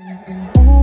嗯。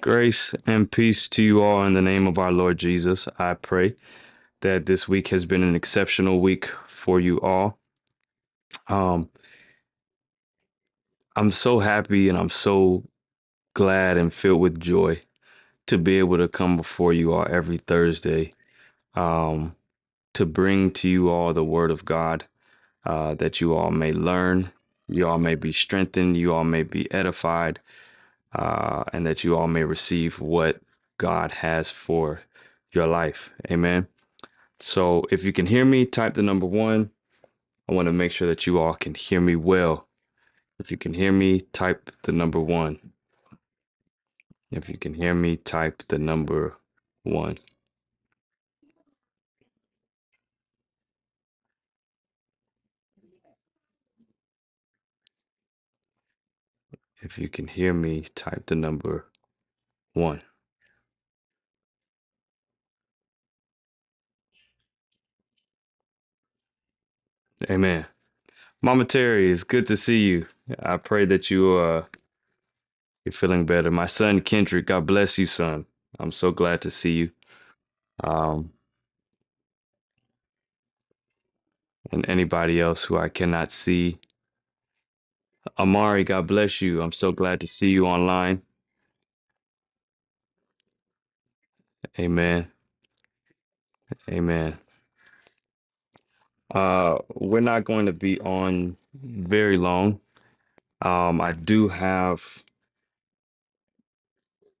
Grace and peace to you all in the name of our Lord Jesus. I pray that this week has been an exceptional week for you all. Um, I'm so happy and I'm so glad and filled with joy to be able to come before you all every Thursday um, to bring to you all the Word of God uh, that you all may learn, you all may be strengthened, you all may be edified, uh, and that you all may receive what God has for your life. Amen. So if you can hear me, type the number one. I want to make sure that you all can hear me well. If you can hear me, type the number one. If you can hear me, type the number one. If you can hear me, type the number one. Amen. Mama Terry, it's good to see you. I pray that you uh you're feeling better. My son Kendrick, God bless you, son. I'm so glad to see you. Um, and anybody else who I cannot see. Amari, God bless you. I'm so glad to see you online. Amen. Amen. Uh, we're not going to be on very long. Um, I do have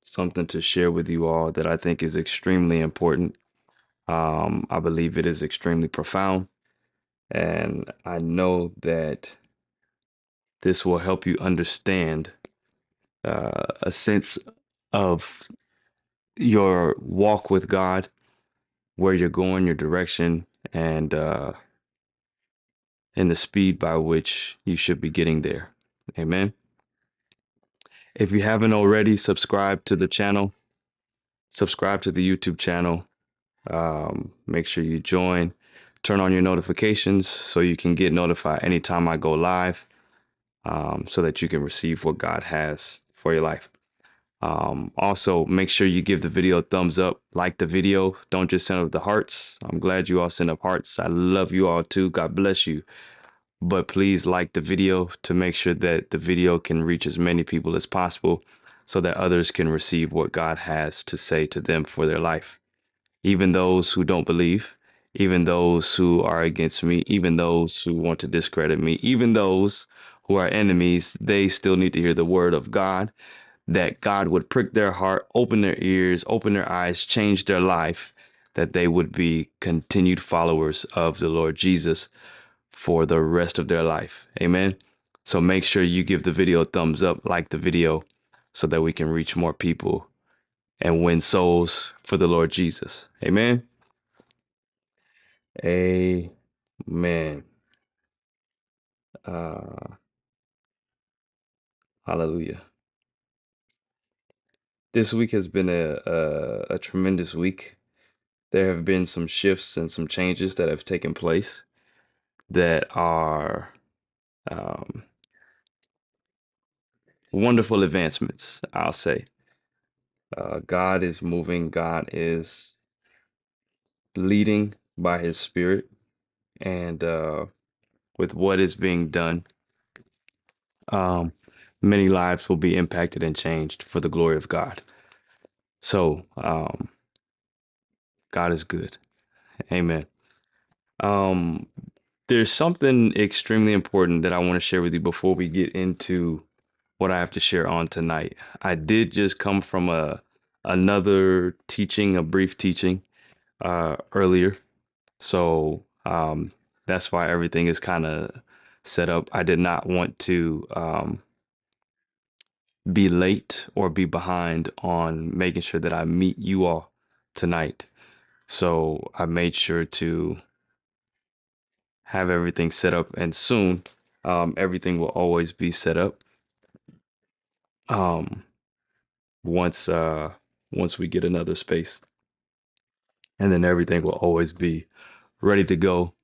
something to share with you all that I think is extremely important. Um, I believe it is extremely profound, and I know that this will help you understand uh, a sense of your walk with God, where you're going, your direction, and uh, and the speed by which you should be getting there. Amen. If you haven't already, subscribe to the channel. Subscribe to the YouTube channel. Um, make sure you join. Turn on your notifications so you can get notified anytime I go live, um, so that you can receive what God has for your life. Um, also, make sure you give the video a thumbs up, like the video. Don't just send up the hearts. I'm glad you all send up hearts. I love you all too. God bless you. But please like the video to make sure that the video can reach as many people as possible so that others can receive what God has to say to them for their life. Even those who don't believe, even those who are against me, even those who want to discredit me, even those who are enemies, they still need to hear the word of God that God would prick their heart, open their ears, open their eyes, change their life, that they would be continued followers of the Lord Jesus for the rest of their life. Amen. So make sure you give the video a thumbs up, like the video, so that we can reach more people and win souls for the Lord Jesus. Amen. Amen. Uh, hallelujah. This week has been a, a a tremendous week. There have been some shifts and some changes that have taken place that are um, wonderful advancements, I'll say. Uh, God is moving, God is leading by his spirit, and uh, with what is being done, um, many lives will be impacted and changed for the glory of God. So, um, God is good. Amen. Um, there's something extremely important that I want to share with you before we get into what I have to share on tonight. I did just come from a another teaching, a brief teaching uh, earlier, so um, that's why everything is kind of set up. I did not want to um, be late or be behind on making sure that I meet you all tonight. So I made sure to have everything set up, and soon um, everything will always be set up. Um, once uh, once we get another space, and then everything will always be ready to go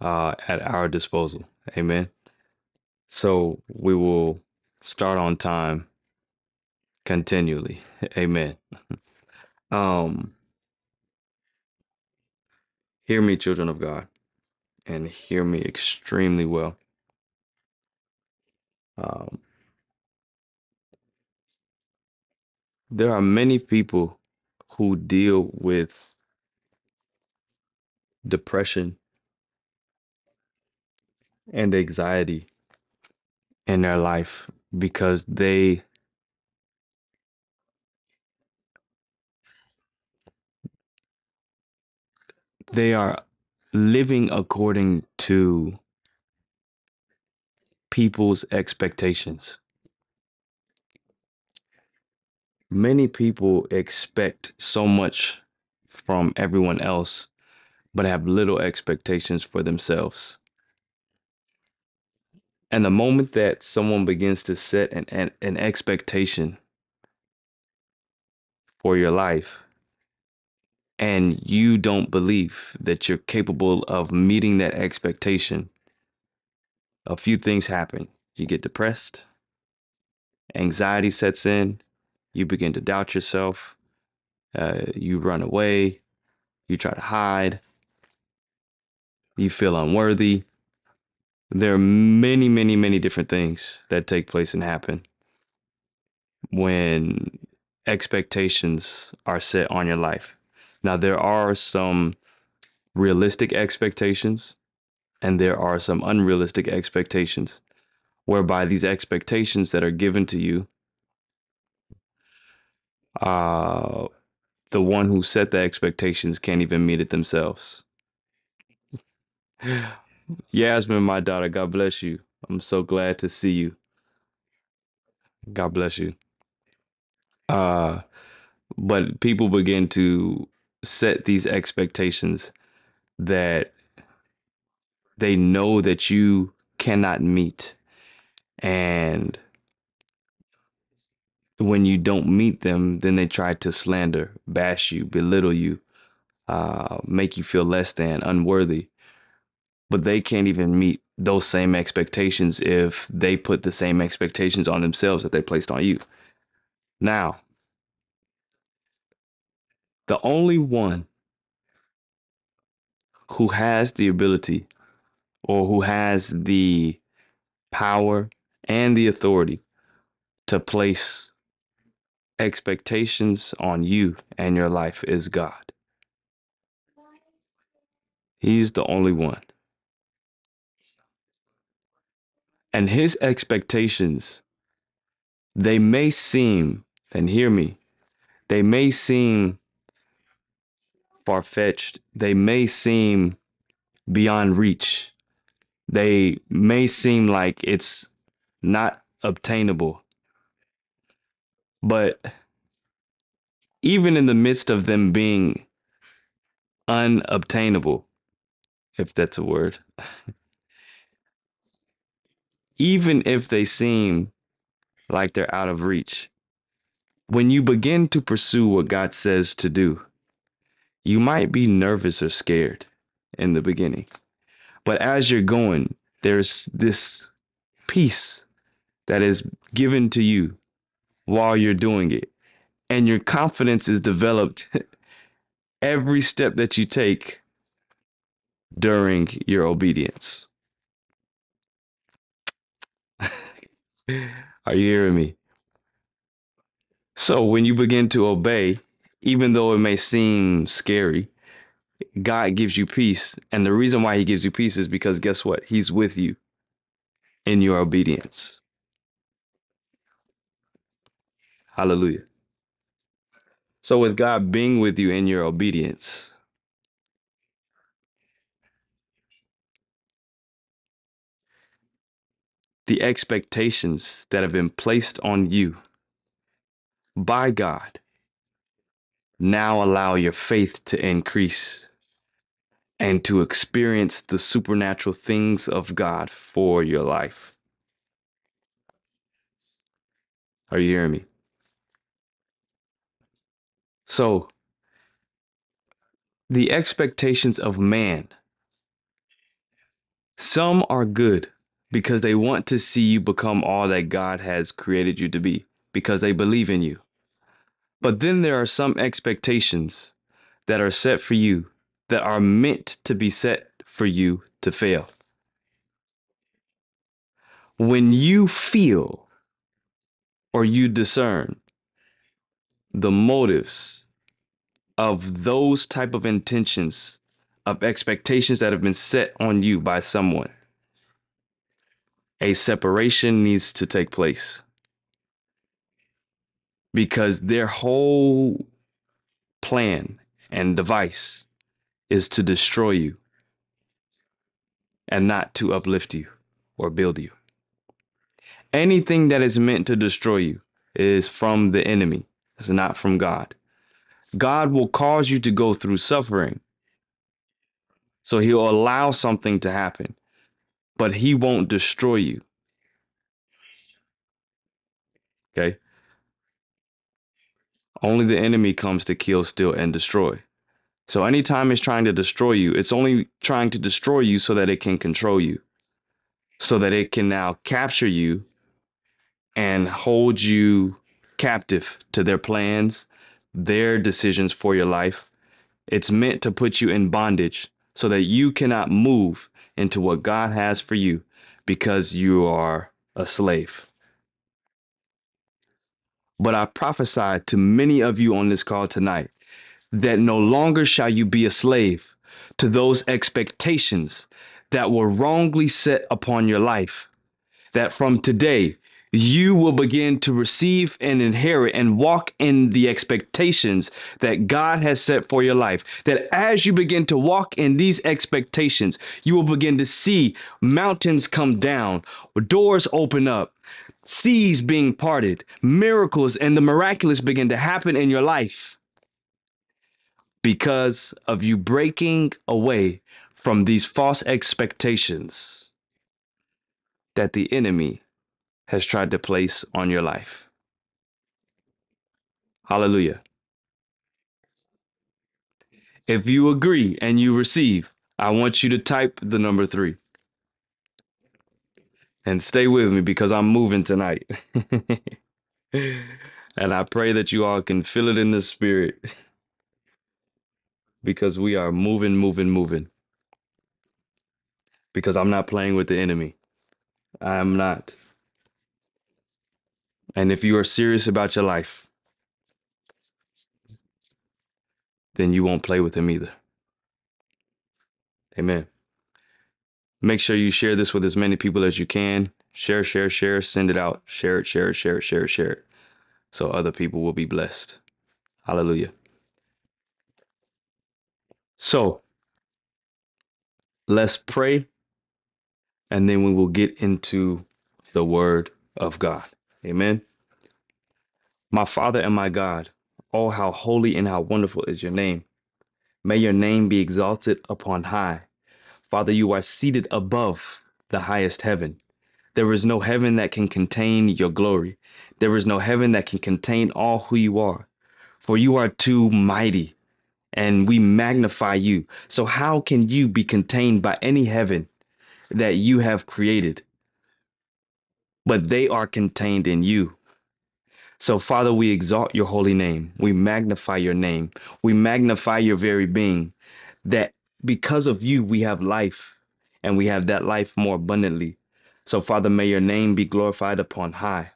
uh, at our disposal. Amen. So we will start on time continually. Amen. Um, hear me, children of God, and hear me extremely well. Um, there are many people who deal with depression and anxiety in their life because they they are living according to people's expectations. Many people expect so much from everyone else, but have little expectations for themselves. And the moment that someone begins to set an, an, an expectation for your life, and you don't believe that you're capable of meeting that expectation, a few things happen. You get depressed, anxiety sets in, you begin to doubt yourself, uh, you run away, you try to hide, you feel unworthy. There are many, many, many different things that take place and happen when expectations are set on your life. Now, there are some realistic expectations and there are some unrealistic expectations, whereby these expectations that are given to you, uh, the one who set the expectations can't even meet it themselves. Yasmin, my daughter, God bless you. I'm so glad to see you. God bless you. Uh, but people begin to set these expectations that they know that you cannot meet. And when you don't meet them, then they try to slander, bash you, belittle you, uh, make you feel less than, unworthy. But they can't even meet those same expectations if they put the same expectations on themselves that they placed on you. Now, the only one who has the ability or who has the power and the authority to place expectations on you and your life is God. He's the only one. And his expectations, they may seem, and hear me, they may seem far fetched, they may seem beyond reach, they may seem like it's not obtainable. But even in the midst of them being unobtainable, if that's a word, even if they seem like they're out of reach, when you begin to pursue what God says to do, you might be nervous or scared in the beginning. But as you're going, there's this peace that is given to you while you're doing it. And your confidence is developed every step that you take during your obedience. Are you hearing me? So when you begin to obey, even though it may seem scary, God gives you peace. And the reason why he gives you peace is because guess what? He's with you in your obedience. Hallelujah. So, with God being with you in your obedience, the expectations that have been placed on you by God now allow your faith to increase and to experience the supernatural things of God for your life. Are you hearing me? So, the expectations of man, some are good because they want to see you become all that God has created you to be. because they believe in you. But then there are some expectations that are set for you that are meant to be set for you to fail. When you feel or you discern the motives of those type of intentions of expectations that have been set on you by someone a separation needs to take place because their whole plan and device is to destroy you and not to uplift you or build you. Anything that is meant to destroy you is from the enemy, it's not from God. God will cause you to go through suffering. So he'll allow something to happen, but he won't destroy you. Okay? Only the enemy comes to kill, steal, and destroy. So anytime it's trying to destroy you, it's only trying to destroy you so that it can control you, so that it can now capture you and hold you captive to their plans, their decisions for your life. It's meant to put you in bondage so that you cannot move into what God has for you because you are a slave. But I prophesy to many of you on this call tonight that no longer shall you be a slave to those expectations that were wrongly set upon your life. That from today, you will begin to receive and inherit and walk in the expectations that God has set for your life. That as you begin to walk in these expectations, you will begin to see mountains come down, doors open up, seas being parted, miracles and the miraculous begin to happen in your life because of you breaking away from these false expectations that the enemy has tried to place on your life. Hallelujah. If you agree and you receive, I want you to type the number three. And stay with me because I'm moving tonight. and I pray that you all can feel it in the spirit because we are moving, moving, moving. Because I'm not playing with the enemy. I am not. And if you are serious about your life, then you won't play with him either. Amen. Make sure you share this with as many people as you can. Share, share, share, send it out. Share it, share it, share it, share it, share it. So other people will be blessed. Hallelujah. So let's pray and then we will get into the word of God. Amen. My Father and my God, oh, how holy and how wonderful is your name. May your name be exalted upon high. Father, you are seated above the highest heaven. There is no heaven that can contain your glory. There is no heaven that can contain all who you are. For you are too mighty, and we magnify you. So, how can you be contained by any heaven that you have created? But they are contained in you. So, Father, we exalt your holy name. We magnify your name. We magnify your very being, that because of you, we have life and we have that life more abundantly. So, Father, may your name be glorified upon high,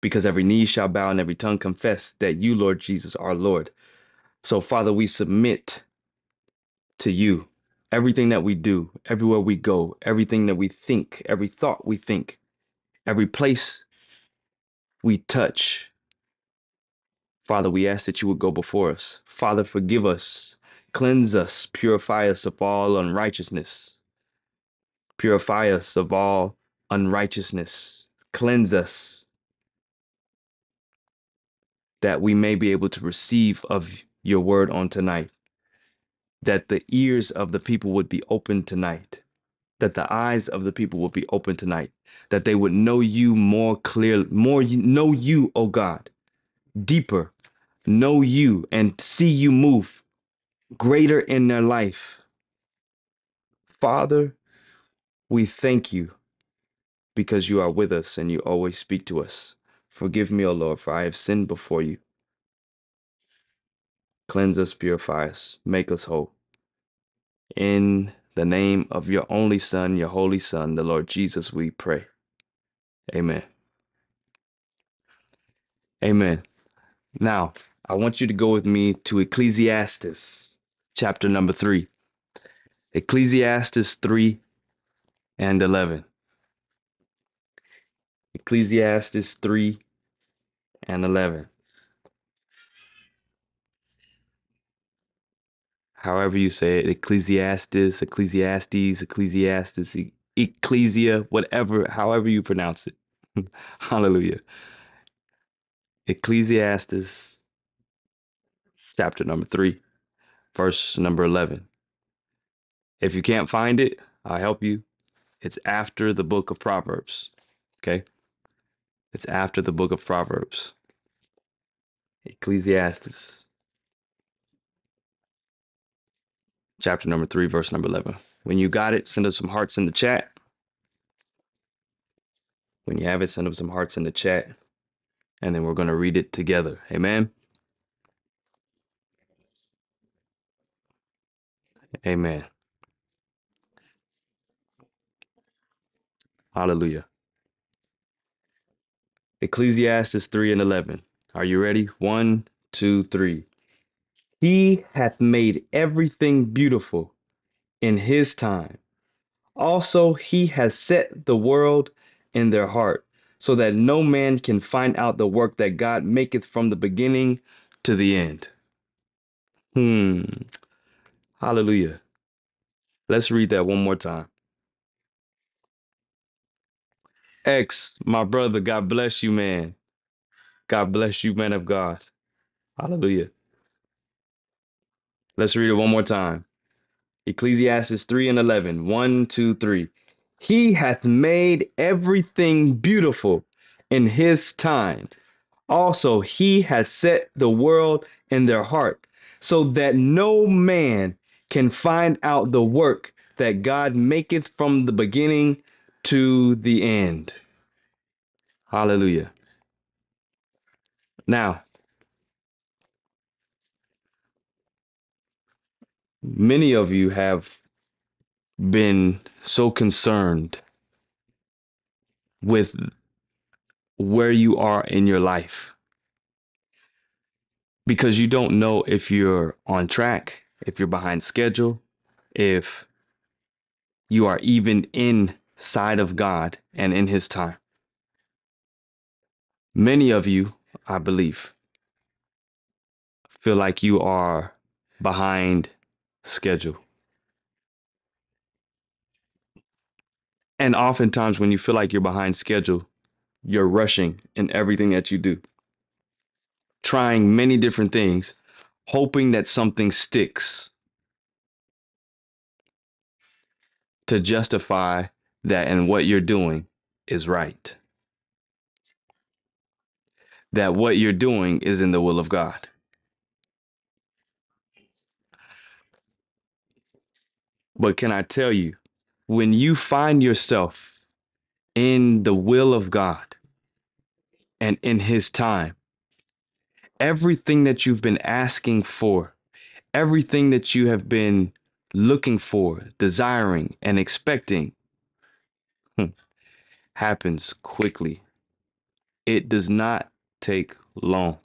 because every knee shall bow and every tongue confess that you, Lord Jesus, are Lord. So, Father, we submit to you everything that we do, everywhere we go, everything that we think, every thought we think, every place we touch. Father, we ask that you would go before us. Father, forgive us, cleanse us, purify us of all unrighteousness. Purify us of all unrighteousness. Cleanse us that we may be able to receive of your word on tonight. That the ears of the people would be open tonight. That the eyes of the people would be open tonight. That they would know you more clearly, more know you, oh God, deeper, know you and see you move greater in their life. Father, we thank you because you are with us and you always speak to us. Forgive me, O Lord, for I have sinned before you. Cleanse us, purify us, make us whole. In the name of your only Son, your holy Son, the Lord Jesus, we pray. Amen. Amen. Now, I want you to go with me to Ecclesiastes, chapter number three. Ecclesiastes 3 and 11. Ecclesiastes 3 and 11. However you say it, Ecclesiastes, Ecclesiastes, Ecclesiastes, Ecclesia, whatever, however you pronounce it. Hallelujah. Ecclesiastes chapter number 3, verse number 11. If you can't find it, I'll help you. It's after the book of Proverbs. Okay? It's after the book of Proverbs. Ecclesiastes chapter number 3, verse number 11. When you got it, send us some hearts in the chat. When you have it, send us some hearts in the chat. And then we're going to read it together. Amen. Amen. Hallelujah. Ecclesiastes 3 and 11. Are you ready? One, two, three. He hath made everything beautiful in his time. Also, he has set the world in their heart, so that no man can find out the work that God maketh from the beginning to the end. Hmm. Hallelujah. Let's read that one more time. X, my brother, God bless you, man. God bless you, man of God. Hallelujah. Let's read it one more time. Ecclesiastes 3 and 11. 1, 2, 3. He hath made everything beautiful in his time. Also, he has set the world in their heart, so that no man can find out the work that God maketh from the beginning to the end. Hallelujah. Now, many of you have been so concerned with where you are in your life because you don't know if you're on track, if you're behind schedule, if you are even inside of God and in His time. Many of you, I believe, feel like you are behind schedule. And oftentimes, when you feel like you're behind schedule, you're rushing in everything that you do, trying many different things, hoping that something sticks to justify that and what you're doing is right. That what you're doing is in the will of God. But can I tell you, when you find yourself in the will of God and in His time, everything that you've been asking for, everything that you have been looking for, desiring, and expecting hmm, happens quickly. It does not take long.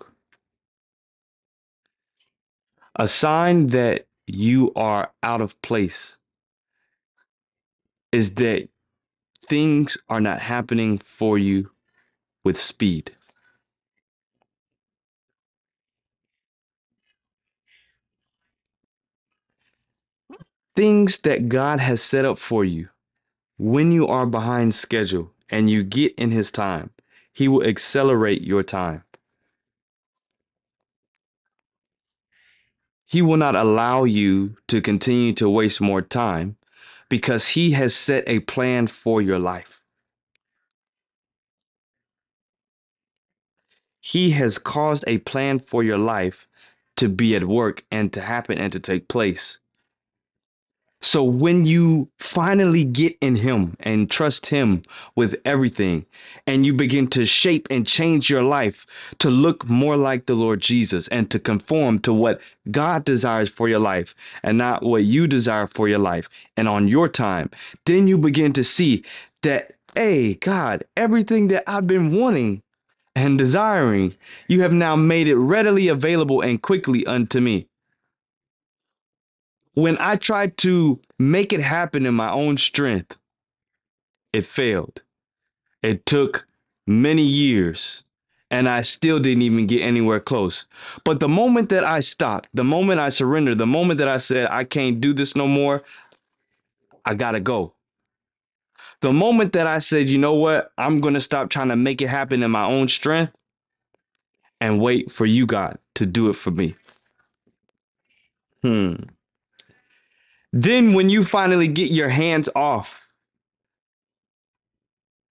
A sign that you are out of place is that things are not happening for you with speed. Things that God has set up for you when you are behind schedule and you get in His time, He will accelerate your time. He will not allow you to continue to waste more time because He has set a plan for your life. He has caused a plan for your life to be at work and to happen and to take place So when you finally get in Him and trust Him with everything, and you begin to shape and change your life to look more like the Lord Jesus and to conform to what God desires for your life and not what you desire for your life and on your time, then you begin to see that, hey, God, everything that I've been wanting and desiring, you have now made it readily available and quickly unto me when I tried to make it happen in my own strength, it failed. It took many years and I still didn't even get anywhere close. But the moment that I stopped, the moment I surrendered, the moment that I said, I can't do this no more, I gotta go. The moment that I said, you know what, I'm gonna stop trying to make it happen in my own strength and wait for you, God, to do it for me. Hmm. Then, when you finally get your hands off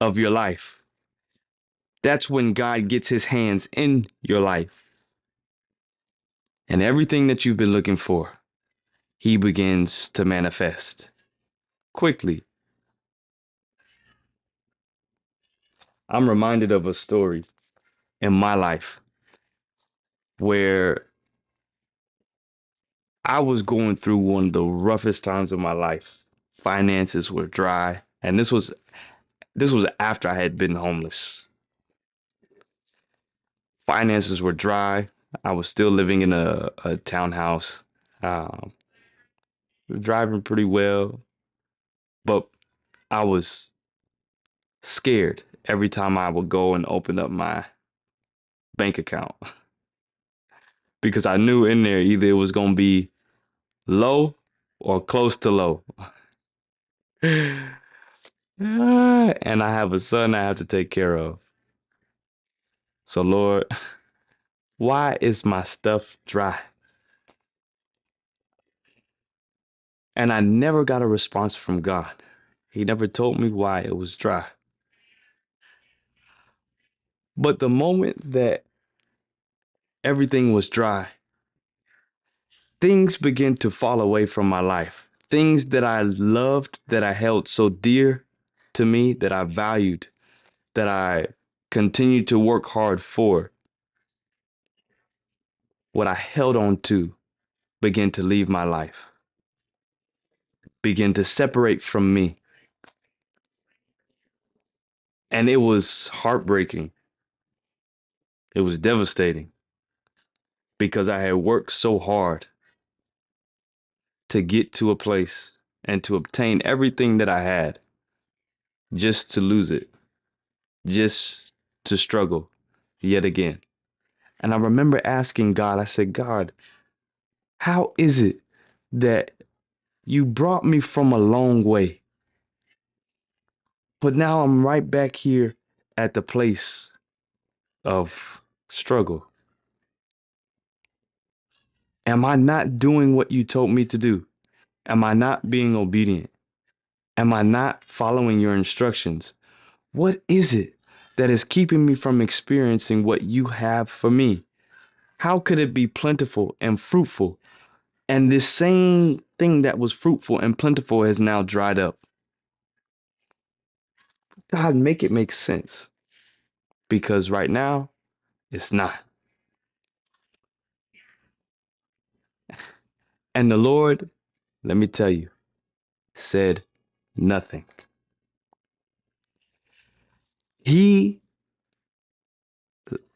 of your life, that's when God gets his hands in your life. And everything that you've been looking for, he begins to manifest quickly. I'm reminded of a story in my life where I was going through one of the roughest times of my life. Finances were dry, and this was this was after I had been homeless. Finances were dry. I was still living in a, a townhouse. Um, driving pretty well, but I was scared every time I would go and open up my bank account because I knew in there either it was going to be low or close to low. and I have a son I have to take care of. So, Lord, why is my stuff dry? And I never got a response from God. He never told me why it was dry. But the moment that everything was dry, things began to fall away from my life. Things that I loved, that I held so dear to me, that I valued, that I continued to work hard for. What I held on to began to leave my life, begin to separate from me. And it was heartbreaking. It was devastating because I had worked so hard to get to a place and to obtain everything that I had just to lose it, just to struggle yet again. And I remember asking God, I said, God, how is it that you brought me from a long way? But now I'm right back here at the place of struggle. Am I not doing what you told me to do? Am I not being obedient? Am I not following your instructions? What is it that is keeping me from experiencing what you have for me? How could it be plentiful and fruitful? And this same thing that was fruitful and plentiful has now dried up. God, make it make sense. Because right now, it's not. And the Lord, let me tell you, said nothing. He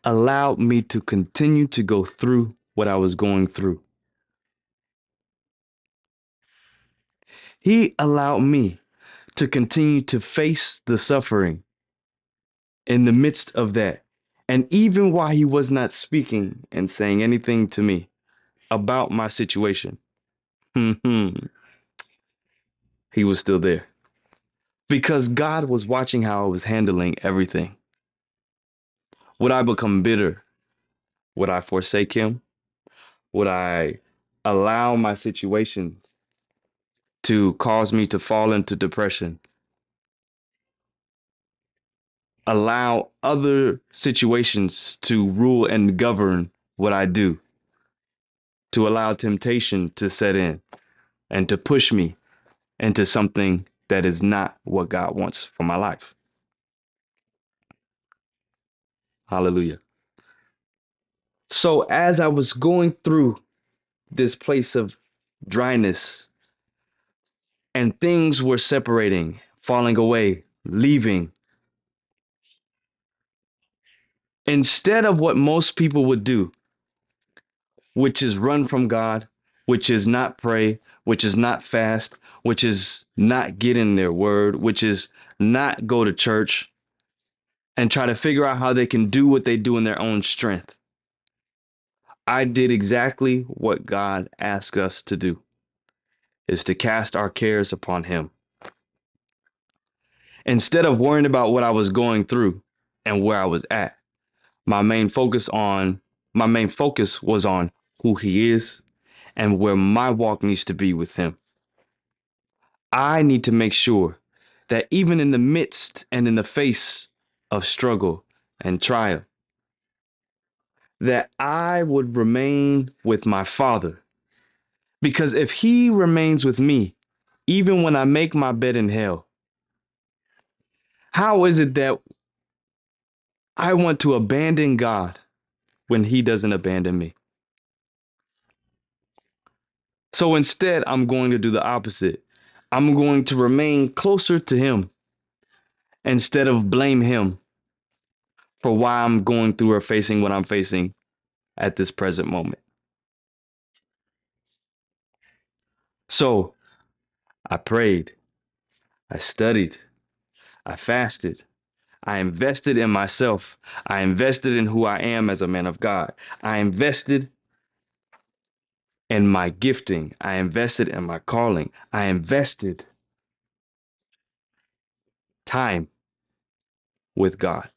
allowed me to continue to go through what I was going through. He allowed me to continue to face the suffering in the midst of that. And even while he was not speaking and saying anything to me about my situation, Mm-hmm. he was still there. Because God was watching how I was handling everything. Would I become bitter? Would I forsake him? Would I allow my situation to cause me to fall into depression? Allow other situations to rule and govern what I do, to allow temptation to set in and to push me into something that is not what God wants for my life. Hallelujah. So, as I was going through this place of dryness and things were separating, falling away, leaving, instead of what most people would do, which is run from God, which is not pray, which is not fast, which is not get in their word, which is not go to church and try to figure out how they can do what they do in their own strength. I did exactly what God asked us to do is to cast our cares upon him. Instead of worrying about what I was going through and where I was at, my main focus on my main focus was on who he is and where my walk needs to be with him. I need to make sure that even in the midst and in the face of struggle and trial, that I would remain with my Father. Because if He remains with me, even when I make my bed in hell, how is it that I want to abandon God when He doesn't abandon me? So instead, I'm going to do the opposite. I'm going to remain closer to Him instead of blame Him for why I'm going through or facing what I'm facing at this present moment. So I prayed, I studied, I fasted, I invested in myself, I invested in who I am as a man of God, I invested in my gifting, I invested in my calling, I invested time with God.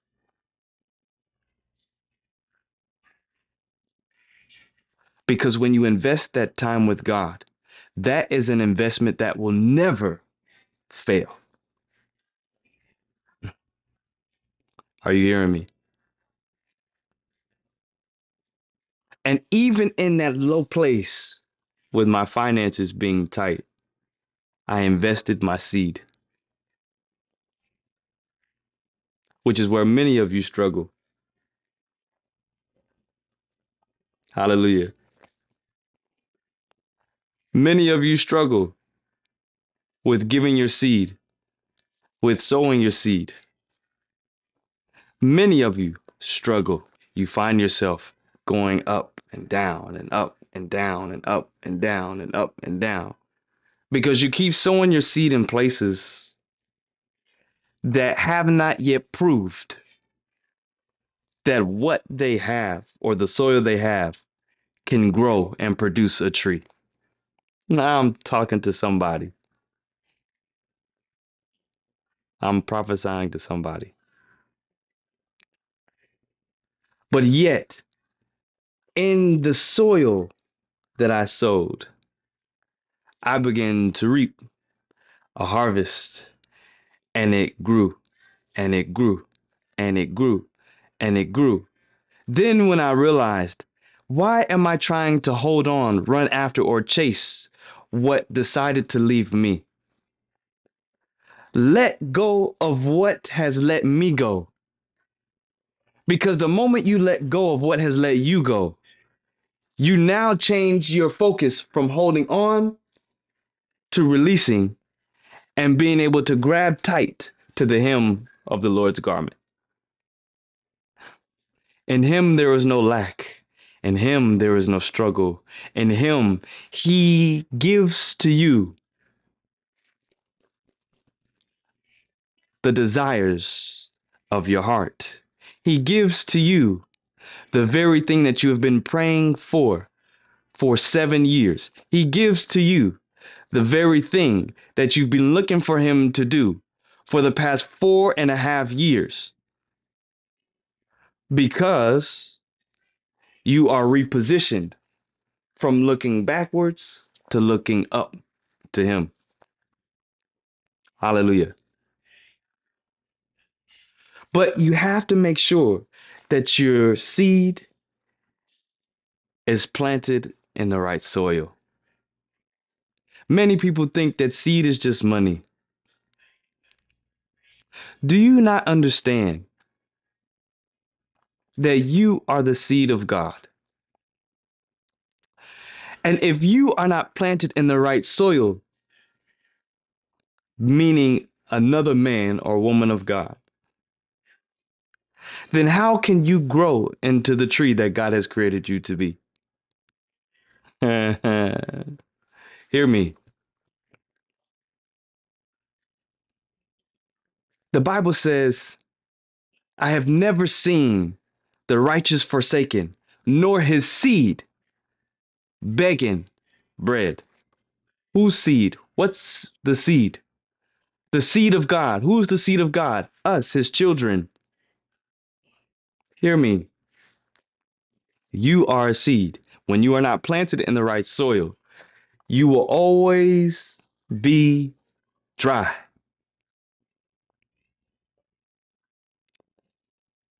Because when you invest that time with God, that is an investment that will never fail. Are you hearing me? And even in that low place with my finances being tight, I invested my seed, which is where many of you struggle. Hallelujah. Many of you struggle with giving your seed, with sowing your seed. Many of you struggle. You find yourself going up and down and up and down and up and down and up and down because you keep sowing your seed in places that have not yet proved that what they have or the soil they have can grow and produce a tree. Now I'm talking to somebody. I'm prophesying to somebody. But yet, in the soil that I sowed, I began to reap a harvest, and it grew, and it grew, and it grew, and it grew. Then, when I realized, why am I trying to hold on, run after, or chase what decided to leave me? Let go of what has let me go. Because the moment you let go of what has let you go, you now change your focus from holding on to releasing and being able to grab tight to the hem of the Lord's garment. In him there is no lack. In him there is no struggle. In him he gives to you the desires of your heart. He gives to you the very thing that you have been praying for for seven years. He gives to you the very thing that you've been looking for him to do for the past four and a half years because you are repositioned from looking backwards to looking up to him. Hallelujah. But you have to make sure that your seed is planted in the right soil. Many people think that seed is just money. Do you not understand that you are the seed of God? And if you are not planted in the right soil, meaning another man or woman of God, then how can you grow into the tree that God has created you to be? Hear me. The Bible says, I have never seen the righteous forsaken, nor his seed begging bread. Whose seed? What's the seed? The seed of God. Who's the seed of God? Us, his children. Hear me. You are a seed. When you are not planted in the right soil, you will always be dry.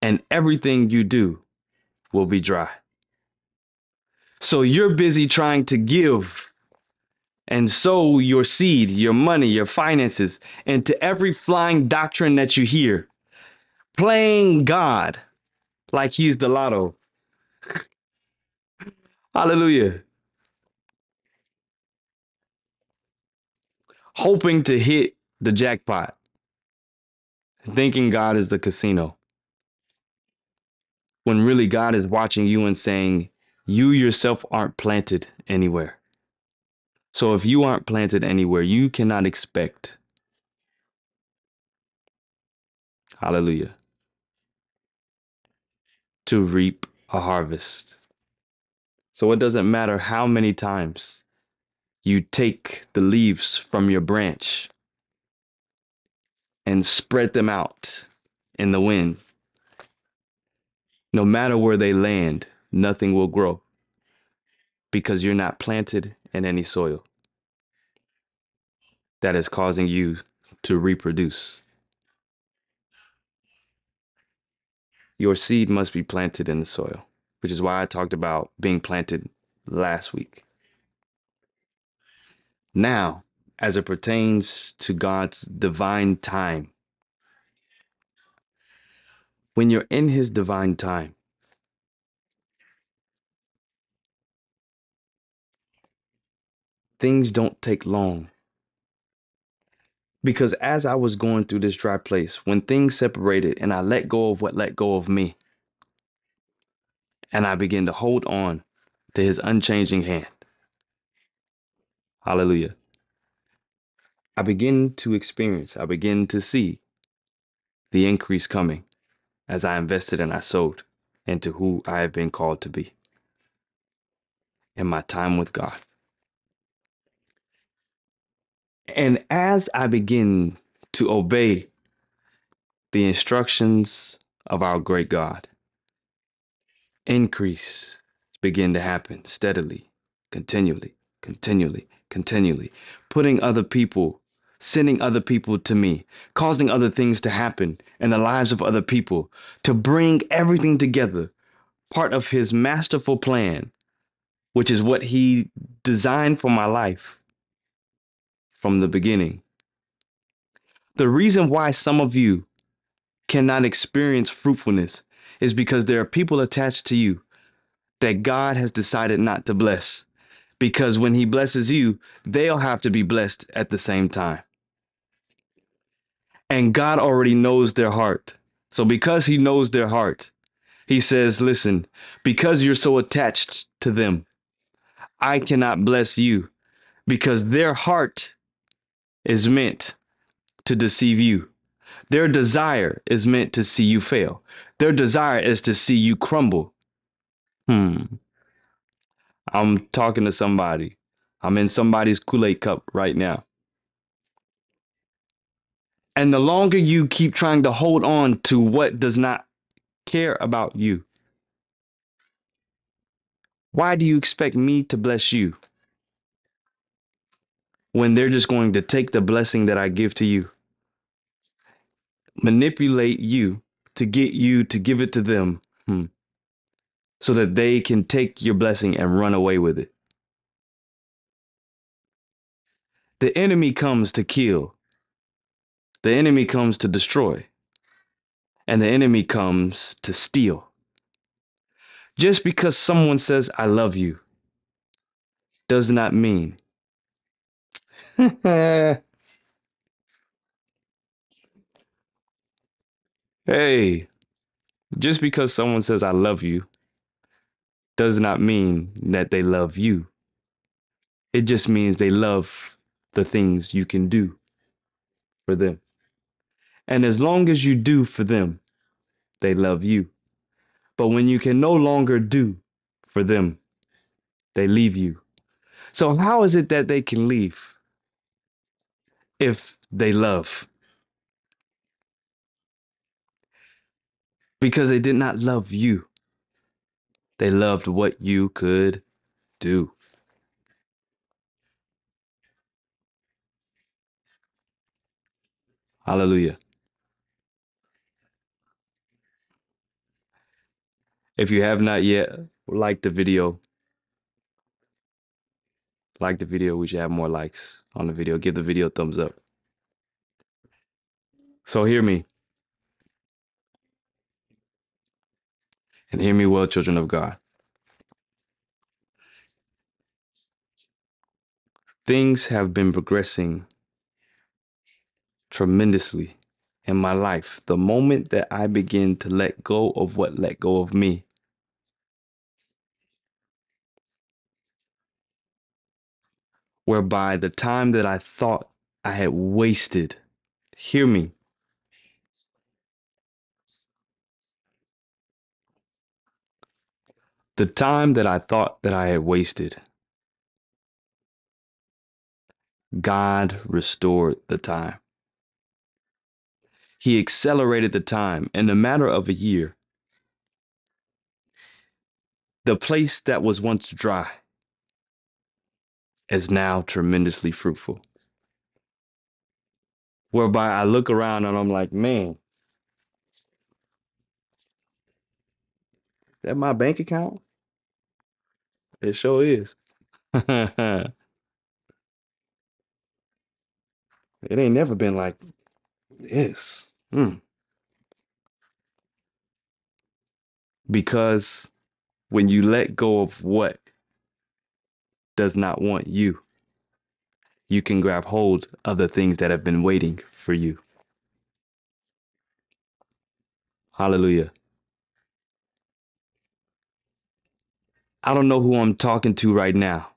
And everything you do will be dry. So you're busy trying to give and sow your seed, your money, your finances into every flying doctrine that you hear, playing God like he's the lotto. Hallelujah. Hoping to hit the jackpot, thinking God is the casino. When really God is watching you and saying, You yourself aren't planted anywhere. So if you aren't planted anywhere, you cannot expect, hallelujah, to reap a harvest. So it doesn't matter how many times you take the leaves from your branch and spread them out in the wind. No matter where they land, nothing will grow because you're not planted in any soil that is causing you to reproduce. Your seed must be planted in the soil, which is why I talked about being planted last week. Now, as it pertains to God's divine time, when you're in His divine time, things don't take long. Because as I was going through this dry place, when things separated and I let go of what let go of me, and I began to hold on to his unchanging hand. Hallelujah. I begin to experience, I begin to see the increase coming as I invested and I sowed into who I have been called to be in my time with God. And as I begin to obey the instructions of our great God, increase begin to happen steadily, continually, continually, continually, putting other people, sending other people to me, causing other things to happen in the lives of other people to bring everything together, part of his masterful plan, which is what he designed for my life from the beginning. The reason why some of you cannot experience fruitfulness is because there are people attached to you that God has decided not to bless. Because when He blesses you, they'll have to be blessed at the same time. And God already knows their heart. So, because He knows their heart, He says, Listen, because you're so attached to them, I cannot bless you because their heart is meant to deceive you. Their desire is meant to see you fail. Their desire is to see you crumble. Hmm. I'm talking to somebody. I'm in somebody's Kool Aid cup right now. And the longer you keep trying to hold on to what does not care about you, why do you expect me to bless you when they're just going to take the blessing that I give to you, manipulate you to get you to give it to them hmm, so that they can take your blessing and run away with it? The enemy comes to kill. The enemy comes to destroy. And the enemy comes to steal. Just because someone says, I love you, does not mean. hey, just because someone says, I love you, does not mean that they love you. It just means they love the things you can do for them. And as long as you do for them, they love you. But when you can no longer do for them, they leave you. So, how is it that they can leave if they love? Because they did not love you, they loved what you could do. Hallelujah. If you have not yet liked the video, like the video. We should have more likes on the video. Give the video a thumbs up. So hear me. And hear me well, children of God. Things have been progressing tremendously in my life. The moment that I begin to let go of what let go of me, whereby the time that I thought I had wasted, hear me. The time that I thought that I had wasted, God restored the time. He accelerated the time in a matter of a year. The place that was once dry is now tremendously fruitful. Whereby I look around and I'm like, man, that my bank account? It sure is. it ain't never been like this. Mm. Because when you let go of what does not want you, you can grab hold of the things that have been waiting for you. Hallelujah. I don't know who I'm talking to right now,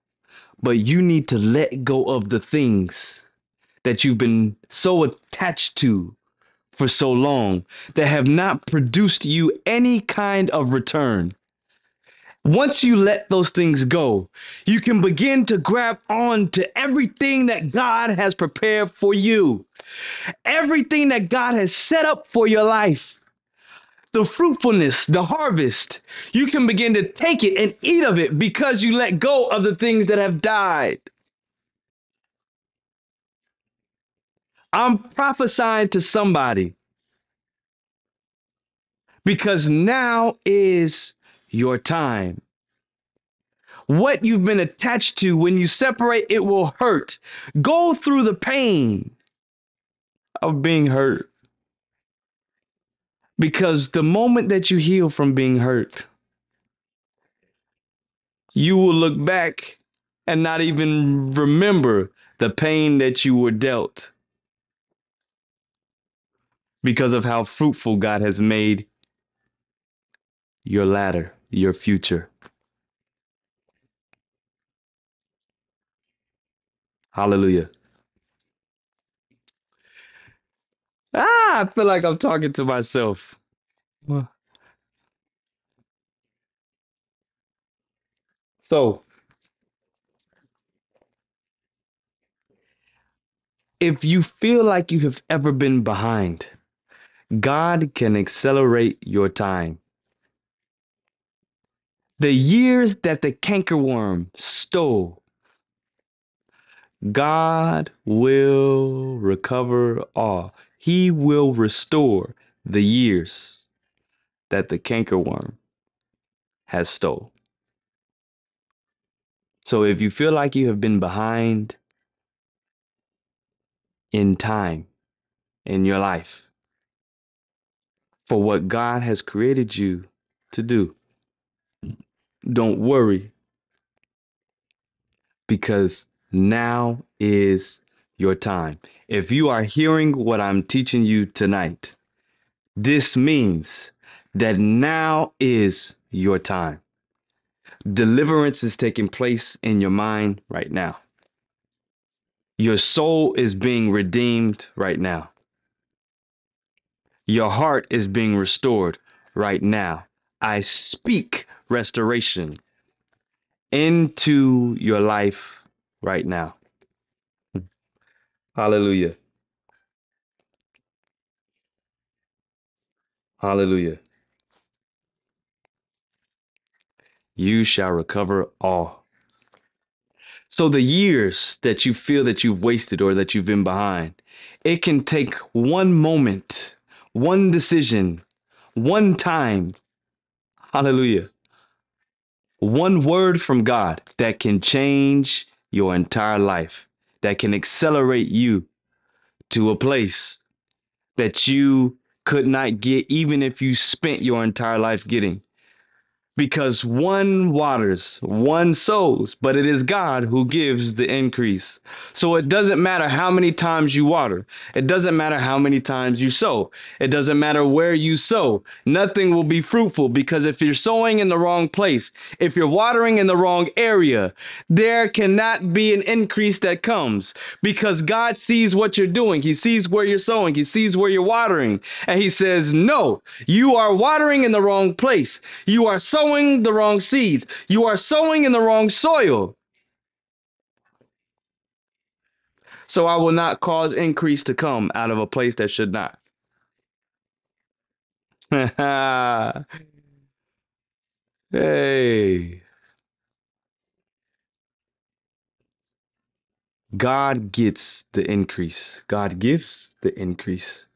but you need to let go of the things that you've been so attached to for so long that have not produced you any kind of return. Once you let those things go, you can begin to grab on to everything that God has prepared for you, everything that God has set up for your life. The fruitfulness, the harvest, you can begin to take it and eat of it because you let go of the things that have died. I'm prophesying to somebody because now is your time. What you've been attached to, when you separate, it will hurt. Go through the pain of being hurt. Because the moment that you heal from being hurt, you will look back and not even remember the pain that you were dealt because of how fruitful God has made your latter, your future. Hallelujah. Ah, I feel like I'm talking to myself. So, if you feel like you have ever been behind, God can accelerate your time. The years that the cankerworm stole, God will recover all. He will restore the years that the cankerworm has stole. So if you feel like you have been behind, in time in your life for what God has created you to do. Don't worry because now is your time. If you are hearing what I'm teaching you tonight, this means that now is your time. Deliverance is taking place in your mind right now. Your soul is being redeemed right now. Your heart is being restored right now. I speak restoration into your life right now. Hallelujah. Hallelujah. You shall recover all. So the years that you feel that you've wasted or that you've been behind, it can take one moment, one decision, one time. Hallelujah. One word from God that can change your entire life, that can accelerate you to a place that you could not get even if you spent your entire life getting because one waters, one sows, but it is God who gives the increase. So it doesn't matter how many times you water, it doesn't matter how many times you sow, it doesn't matter where you sow. Nothing will be fruitful because if you're sowing in the wrong place, if you're watering in the wrong area, there cannot be an increase that comes because God sees what you're doing. He sees where you're sowing, He sees where you're watering, and He says, No, you are watering in the wrong place. You are sowing sowing the wrong seeds. You are sowing in the wrong soil. So I will not cause increase to come out of a place that should not. hey. God gets the increase. God gives the increase.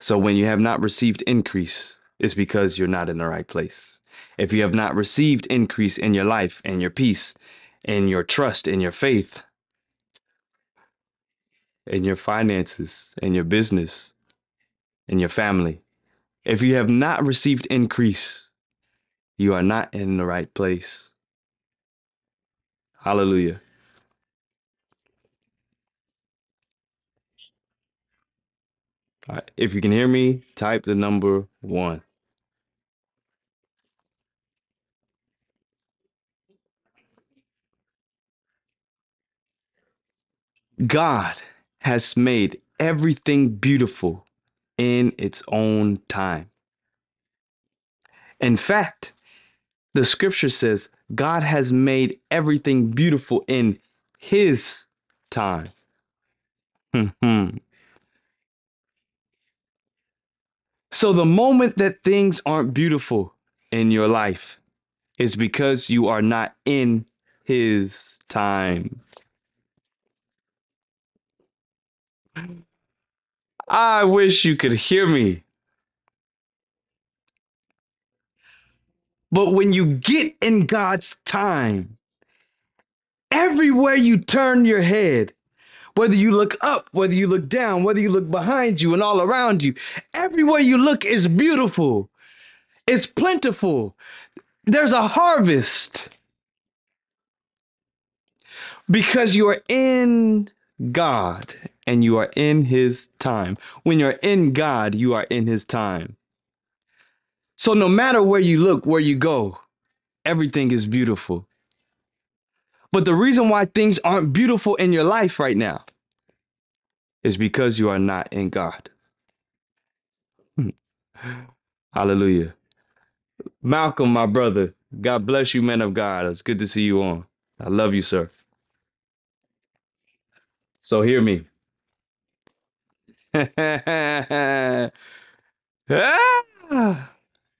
So when you have not received increase, it's because you're not in the right place. If you have not received increase in your life and your peace and your trust in your faith in your finances and your business in your family, if you have not received increase, you are not in the right place. Hallelujah. If you can hear me, type the number one. God has made everything beautiful in its own time. In fact, the scripture says God has made everything beautiful in his time. Hmm, hmm. so the moment that things aren't beautiful in your life is because you are not in his time. I wish you could hear me. But when you get in God's time, everywhere you turn your head, whether you look up, whether you look down, whether you look behind you and all around you, everywhere you look is beautiful. It's plentiful. There's a harvest because you are in God and you are in His time. When you're in God, you are in His time. So no matter where you look, where you go, everything is beautiful. But the reason why things aren't beautiful in your life right now is because you are not in God. Hmm. Hallelujah. Malcolm, my brother, God bless you, man of God. It's good to see you on. I love you, sir. So hear me.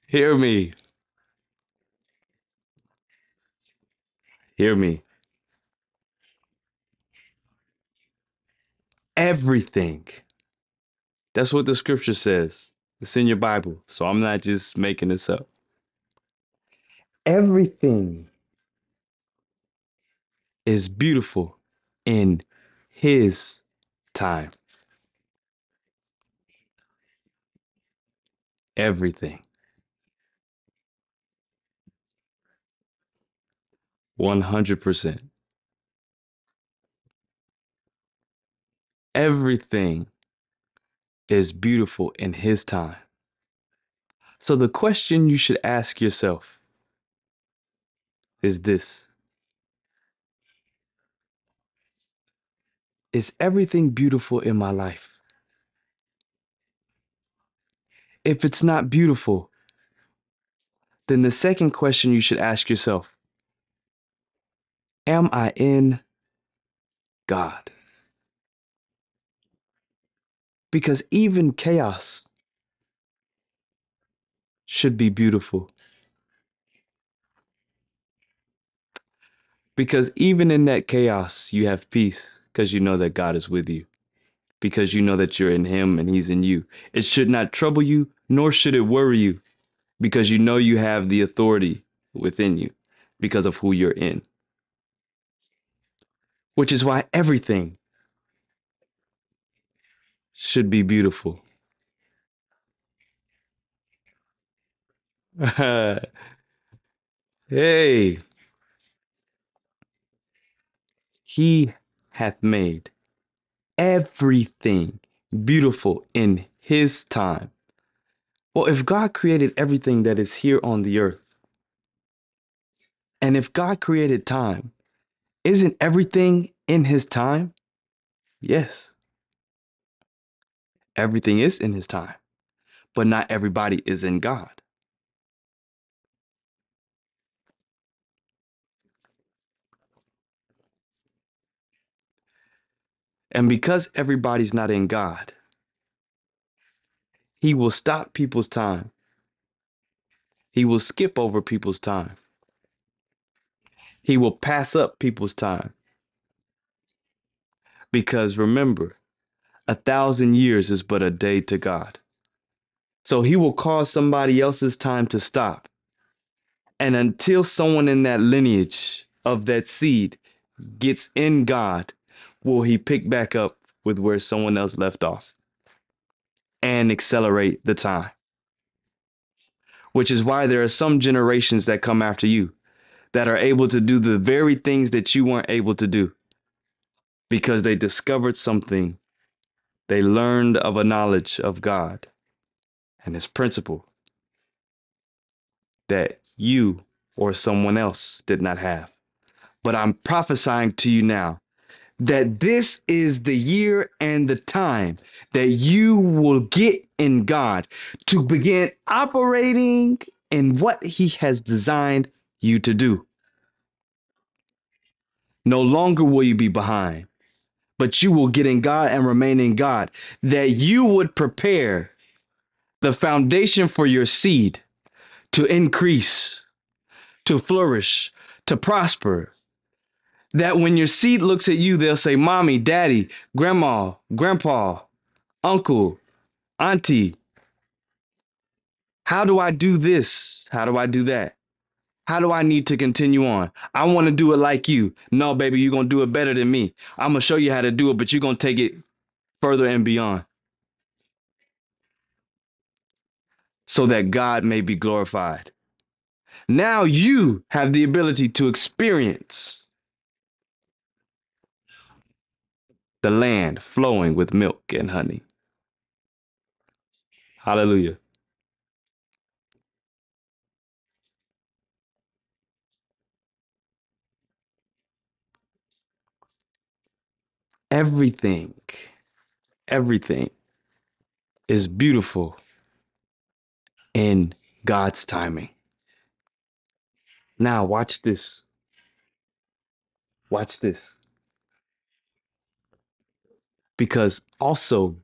hear me. Hear me. Everything. That's what the scripture says. It's in your Bible. So I'm not just making this up. Everything is beautiful in his time. Everything. 100%. Everything is beautiful in His time. So, the question you should ask yourself is this Is everything beautiful in my life? If it's not beautiful, then the second question you should ask yourself Am I in God? Because even chaos should be beautiful. Because even in that chaos, you have peace because you know that God is with you, because you know that you're in Him and He's in you. It should not trouble you, nor should it worry you, because you know you have the authority within you because of who you're in. Which is why everything should be beautiful. hey, He hath made everything beautiful in His time. Well, if God created everything that is here on the earth, and if God created time, isn't everything in His time? Yes. Everything is in His time, but not everybody is in God. And because everybody's not in God, He will stop people's time. He will skip over people's time. He will pass up people's time. Because remember, a thousand years is but a day to God. So He will cause somebody else's time to stop. And until someone in that lineage of that seed gets in God, will He pick back up with where someone else left off and accelerate the time. Which is why there are some generations that come after you that are able to do the very things that you weren't able to do because they discovered something. They learned of a knowledge of God and His principle that you or someone else did not have. But I'm prophesying to you now that this is the year and the time that you will get in God to begin operating in what He has designed you to do. No longer will you be behind, but you will get in God and remain in God, that you would prepare the foundation for your seed to increase, to flourish, to prosper, that when your seed looks at you, they'll say, Mommy, Daddy, Grandma, Grandpa, Uncle, Auntie, how do I do this? How do I do that? How do I need to continue on? I want to do it like you. No, baby, you're going to do it better than me. I'm going to show you how to do it, but you're going to take it further and beyond so that God may be glorified. Now you have the ability to experience the land flowing with milk and honey. Hallelujah. Everything, everything is beautiful in God's timing. Now, watch this. Watch this. Because also,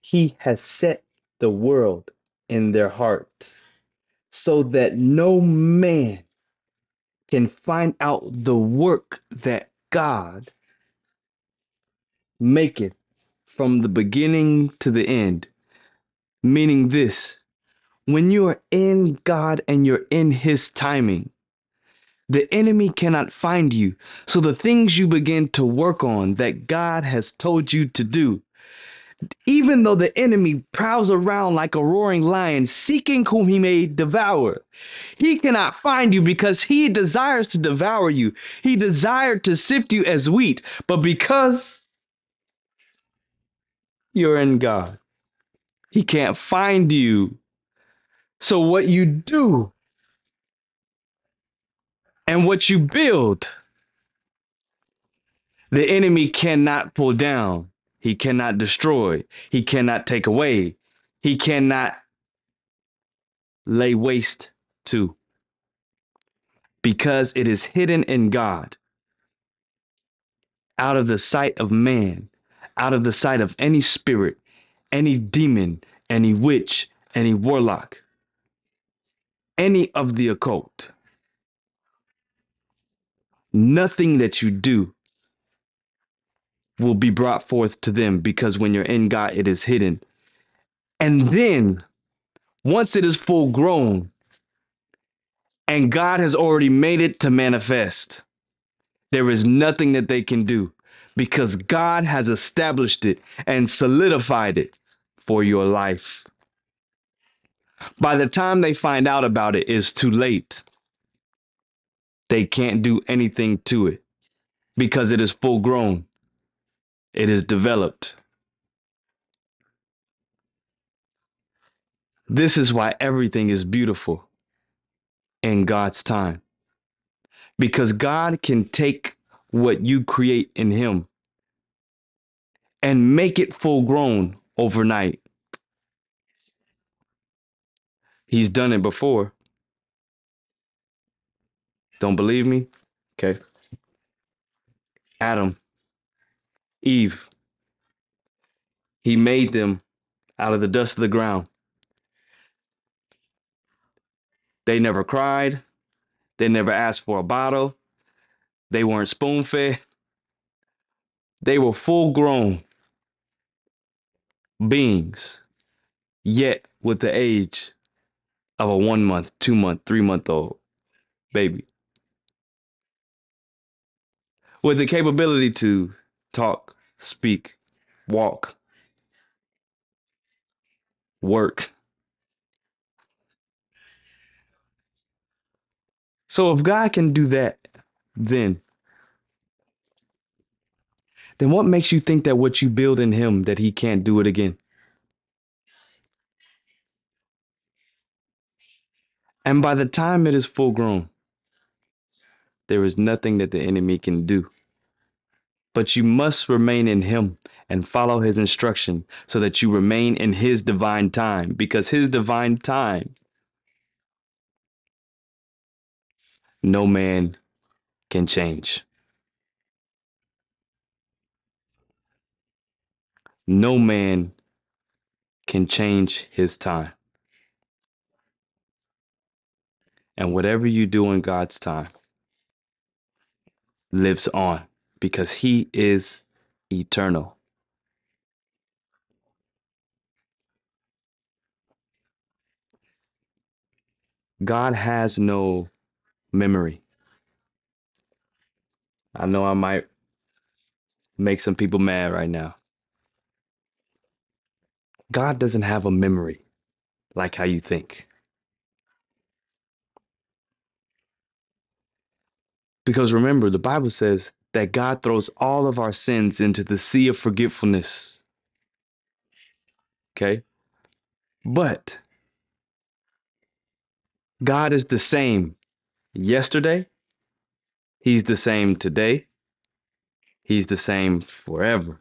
He has set the world in their heart so that no man can find out the work that God maketh from the beginning to the end. Meaning this when you are in God and you're in His timing, the enemy cannot find you. So the things you begin to work on that God has told you to do, Even though the enemy prowls around like a roaring lion, seeking whom he may devour, he cannot find you because he desires to devour you. He desired to sift you as wheat, but because you're in God, he can't find you. So, what you do and what you build, the enemy cannot pull down, he cannot destroy, he cannot take away, he cannot lay waste to because it is hidden in God, out of the sight of man, out of the sight of any spirit, any demon, any witch, any warlock, any of the occult. Nothing that you do will be brought forth to them because when you're in God, it is hidden. And then, once it is full grown, and God has already made it to manifest, there is nothing that they can do because God has established it and solidified it for your life. By the time they find out about it, it's too late. They can't do anything to it because it is full grown, it is developed. This is why everything is beautiful in God's time. Because God can take what you create in Him and make it full grown overnight. He's done it before. Don't believe me? Okay. Adam, Eve, he made them out of the dust of the ground. They never cried. They never asked for a bottle. They weren't spoon fed. They were full grown beings, yet with the age of a one month, two month, three month old baby. With the capability to talk, speak, walk, work. So if God can do that, then then what makes you think that what you build in him that he can't do it again? And by the time it is full grown, there is nothing that the enemy can do. But you must remain in him and follow his instruction so that you remain in his divine time because his divine time no man can change. No man can change his time. And whatever you do in God's time lives on because he is eternal. God has no memory. I know I might make some people mad right now. God doesn't have a memory like how you think. Because remember, the Bible says that God throws all of our sins into the sea of forgetfulness. Okay? But God is the same yesterday, He's the same today, He's the same forever.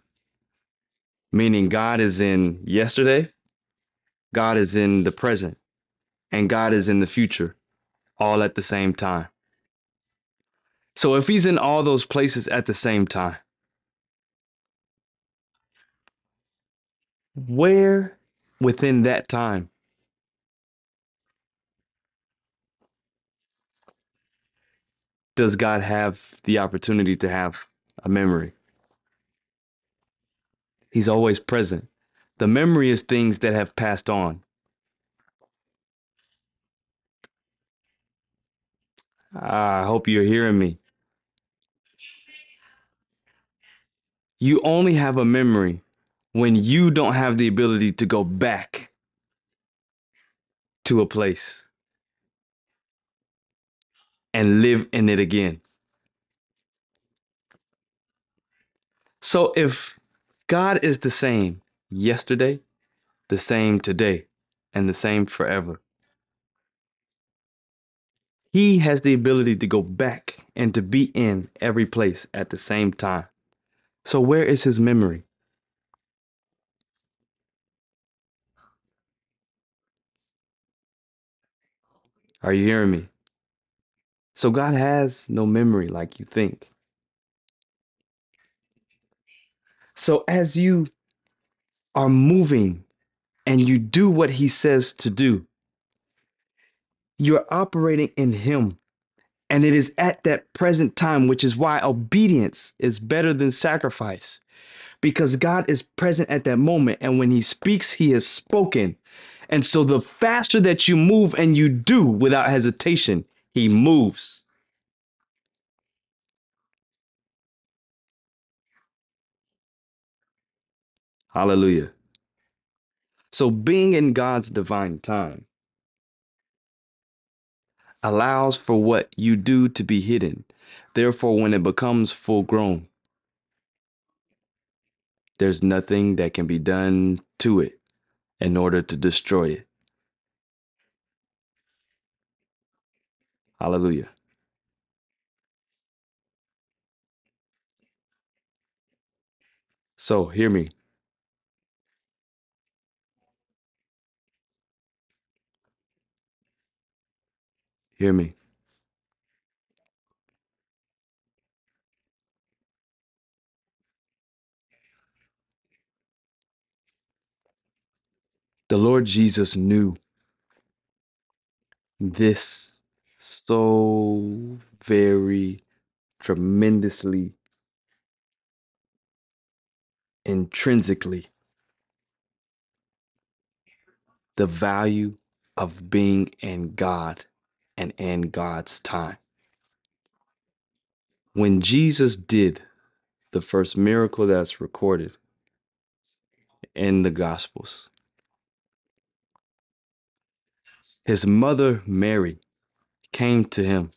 Meaning, God is in yesterday, God is in the present, and God is in the future, all at the same time. So, if He's in all those places at the same time, where within that time does God have the opportunity to have a memory? He's always present. The memory is things that have passed on. I hope you're hearing me. You only have a memory when you don't have the ability to go back to a place and live in it again. So if God is the same yesterday, the same today, and the same forever, He has the ability to go back and to be in every place at the same time. So where is His memory? Are you hearing me? So God has no memory like you think. So as you are moving and you do what he says to do, you're operating in him. And it is at that present time, which is why obedience is better than sacrifice, because God is present at that moment. And when he speaks, he has spoken. And so the faster that you move and you do without hesitation, he moves. Hallelujah. So being in God's divine time allows for what you do to be hidden. Therefore, when it becomes full grown, there's nothing that can be done to it in order to destroy it. Hallelujah. So, hear me. Hear me. The Lord Jesus knew this so very tremendously, intrinsically, the value of being in God and in God's time. When Jesus did the first miracle that's recorded in the Gospels, his mother Mary came to him.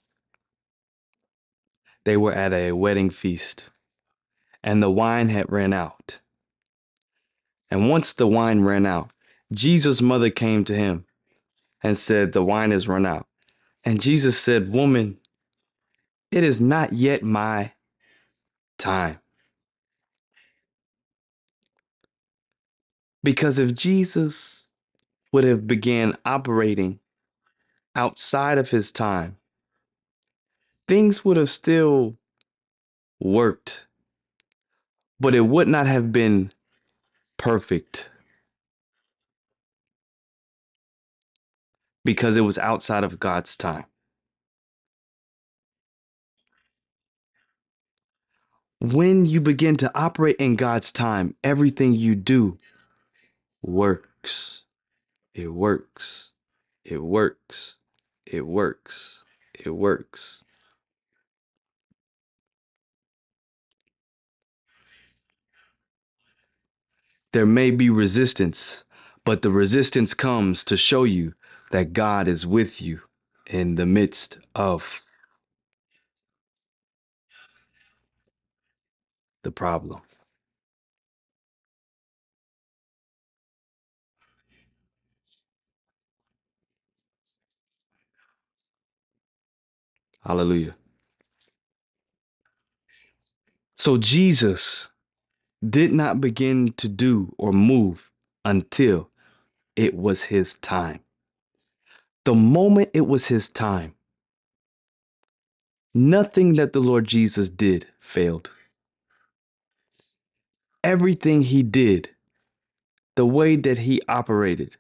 They were at a wedding feast, and the wine had ran out. And once the wine ran out, Jesus' mother came to him and said, The wine has run out. And Jesus said, Woman, it is not yet my time. Because if Jesus would have began operating outside of his time, things would have still worked, but it would not have been perfect because it was outside of God's time. When you begin to operate in God's time, everything you do works. It works. It works. It works. It works. There may be resistance, but the resistance comes to show you that God is with you in the midst of the problem. Hallelujah. So Jesus did not begin to do or move until it was his time. The moment it was his time, nothing that the Lord Jesus did failed. Everything he did, the way that he operated,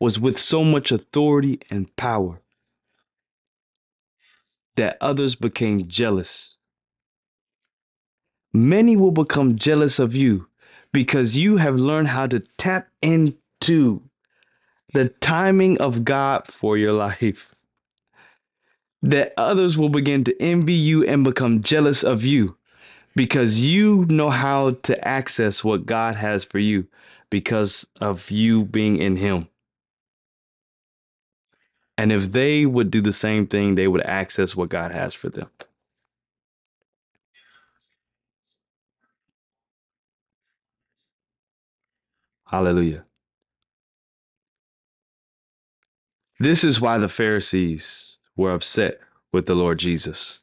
was with so much authority and power that others became jealous. Many will become jealous of you because you have learned how to tap into the timing of God for your life. That others will begin to envy you and become jealous of you because you know how to access what God has for you because of you being in Him. And if they would do the same thing, they would access what God has for them. Hallelujah. This is why the Pharisees were upset with the Lord Jesus.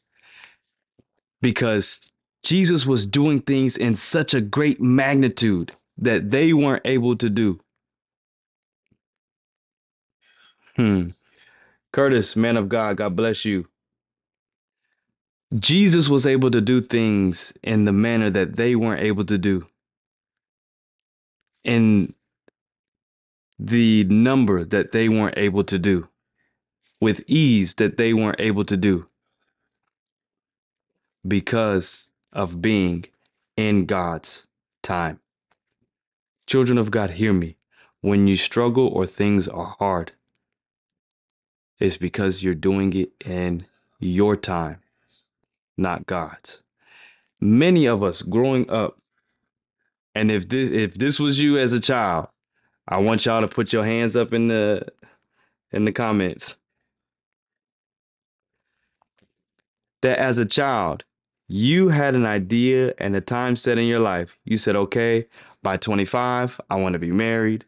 Because Jesus was doing things in such a great magnitude that they weren't able to do. Hmm. Curtis, man of God, God bless you. Jesus was able to do things in the manner that they weren't able to do. In the number that they weren't able to do. With ease that they weren't able to do. Because of being in God's time. Children of God, hear me. When you struggle or things are hard, it's because you're doing it in your time, not God's. Many of us growing up, and if this if this was you as a child, I want y'all to put your hands up in the in the comments. That as a child, you had an idea and a time set in your life. You said, okay, by 25, I want to be married.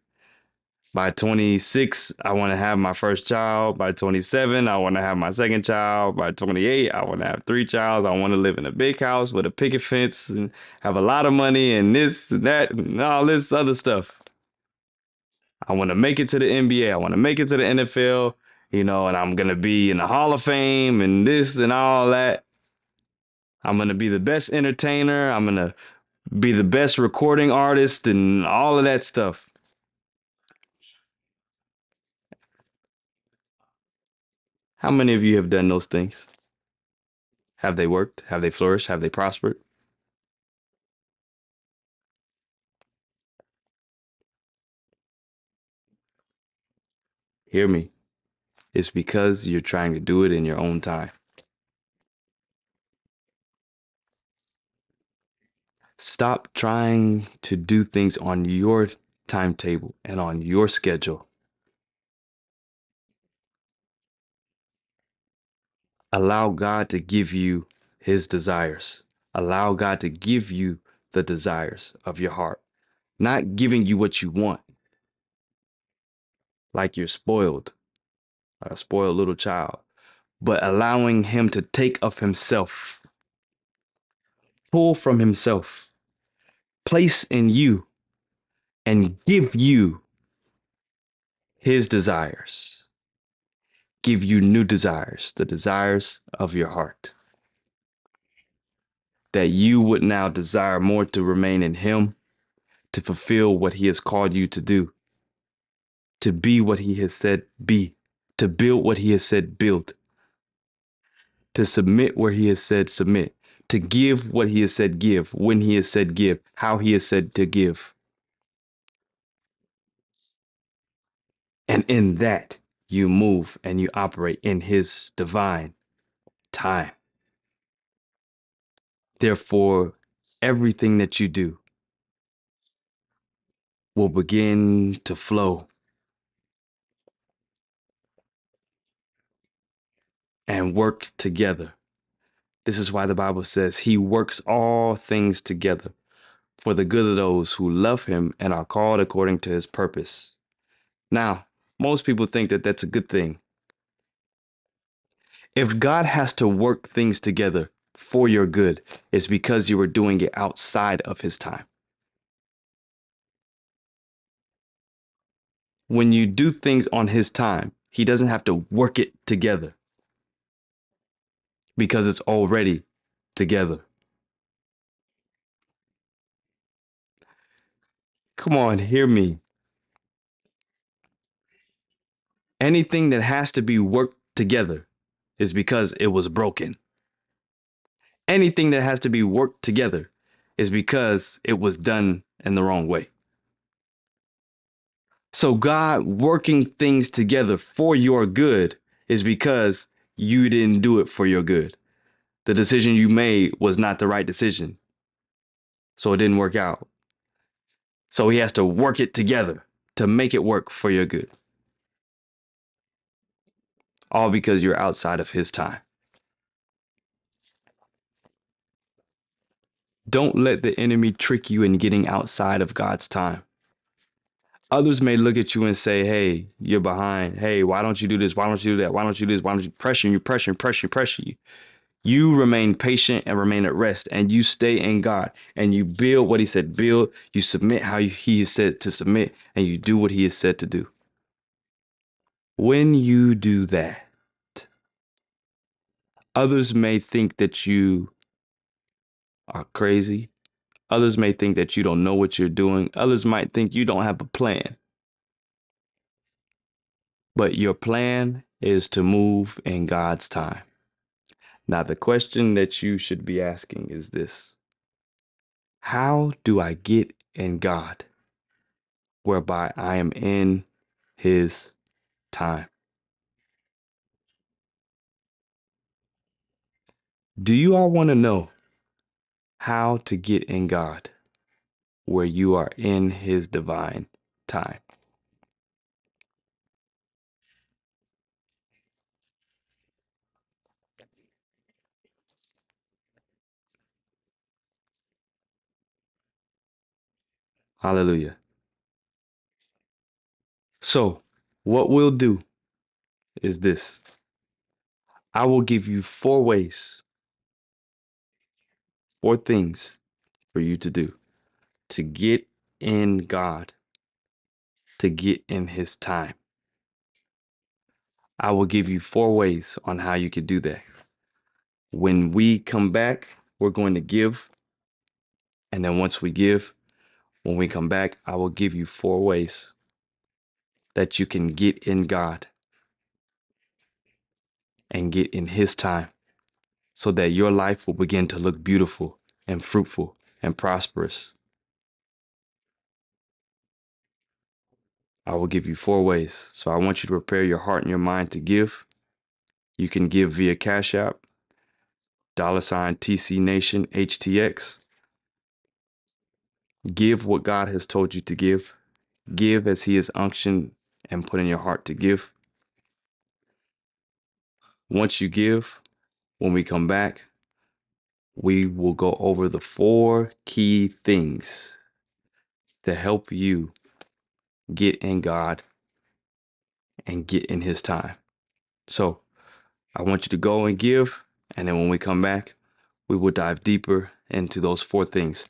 By 26, I want to have my first child. By 27, I want to have my second child. By 28, I want to have three child. I want to live in a big house with a picket fence and have a lot of money and this and that and all this other stuff. I want to make it to the NBA. I want to make it to the NFL, you know, and I'm going to be in the Hall of Fame and this and all that. I'm going to be the best entertainer. I'm going to be the best recording artist and all of that stuff. How many of you have done those things? Have they worked? Have they flourished? Have they prospered? Hear me. It's because you're trying to do it in your own time. Stop trying to do things on your timetable and on your schedule. Allow God to give you his desires. Allow God to give you the desires of your heart, not giving you what you want, like you're spoiled, a spoiled little child, but allowing him to take of himself, pull from himself, place in you, and give you his desires. Give you new desires, the desires of your heart. That you would now desire more to remain in him, to fulfill what he has called you to do, to be what he has said be, to build what he has said build, to submit where he has said submit, to give what he has said give, when he has said give, how he has said to give. And in that, you move and you operate in his divine time. Therefore, everything that you do will begin to flow and work together. This is why the Bible says he works all things together for the good of those who love him and are called according to his purpose. Now, most people think that that's a good thing. If God has to work things together for your good, it's because you were doing it outside of his time. When you do things on his time, he doesn't have to work it together because it's already together. Come on, hear me. Anything that has to be worked together is because it was broken. Anything that has to be worked together is because it was done in the wrong way. So, God working things together for your good is because you didn't do it for your good. The decision you made was not the right decision. So it didn't work out. So he has to work it together to make it work for your good. All because you're outside of his time. Don't let the enemy trick you in getting outside of God's time. Others may look at you and say, Hey, you're behind. Hey, why don't you do this? Why don't you do that? Why don't you do this? Why don't you pressure you, pressure, pressure, pressure you? You remain patient and remain at rest, and you stay in God, and you build what He said build. You submit how He has said to submit, and you do what He has said to do. When you do that, others may think that you are crazy. Others may think that you don't know what you're doing. Others might think you don't have a plan. But your plan is to move in God's time. Now, the question that you should be asking is this How do I get in God whereby I am in His time? Do you all want to know how to get in God where you are in His divine time? Hallelujah. So, what we'll do is this I will give you four ways, four things for you to do to get in God, to get in His time. I will give you four ways on how you can do that. When we come back, we're going to give. And then once we give, when we come back, I will give you four ways that you can get in God and get in His time so that your life will begin to look beautiful and fruitful and prosperous. I will give you four ways. So I want you to prepare your heart and your mind to give. You can give via Cash App, dollar sign TC Nation HTX. Give what God has told you to give. Give as He has unctioned and put in your heart to give. Once you give, when we come back, we will go over the four key things to help you get in God and get in His time. So I want you to go and give. And then when we come back, we will dive deeper into those four things.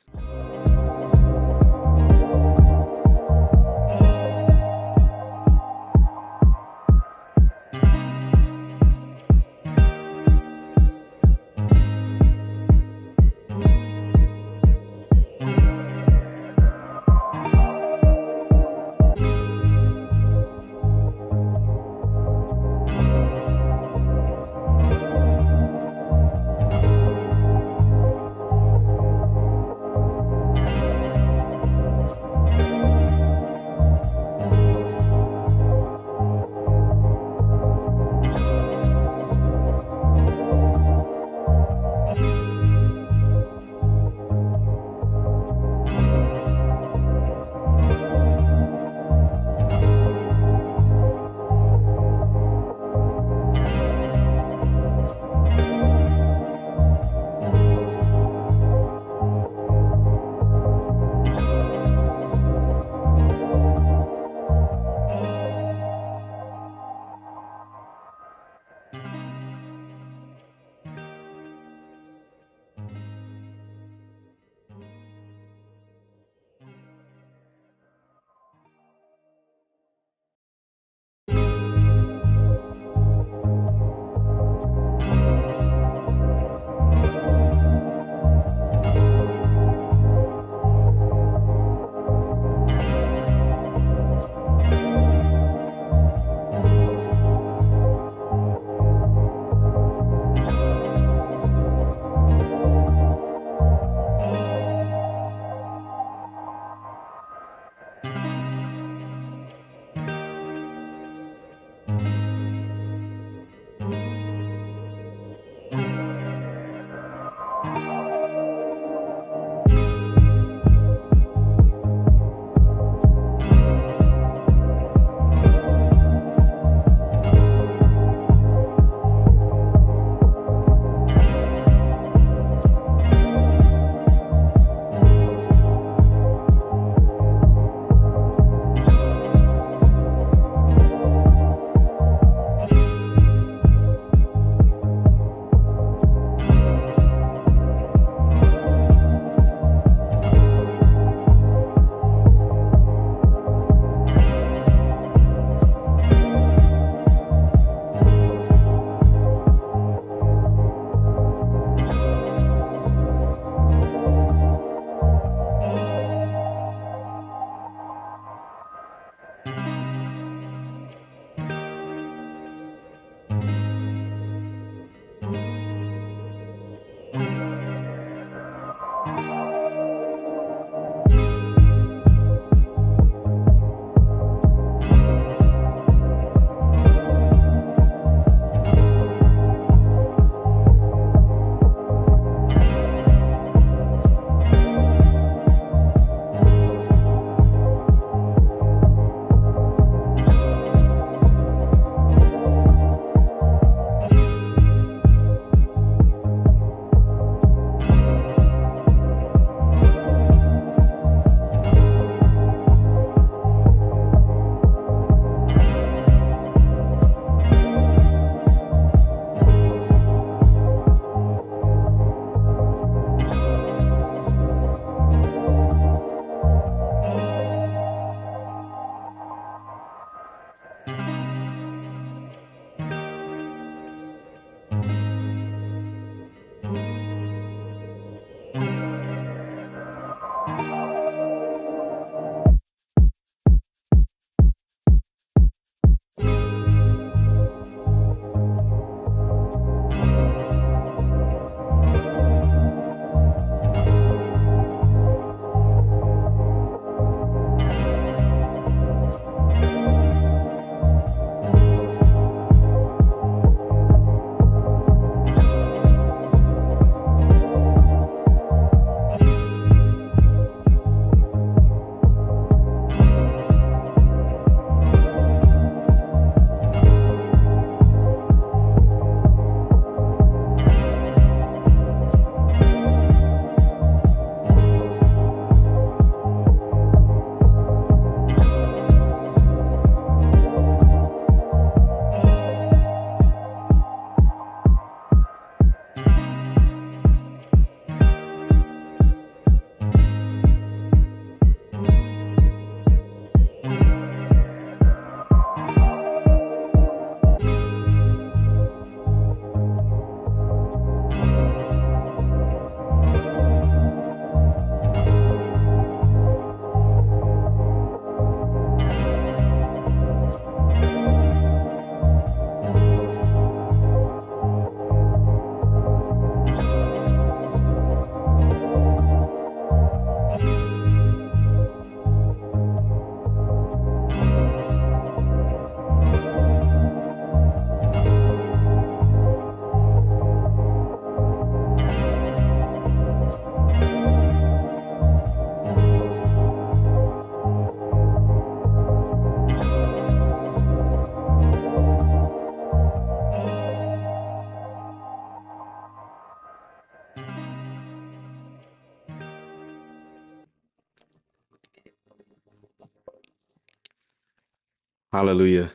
Hallelujah.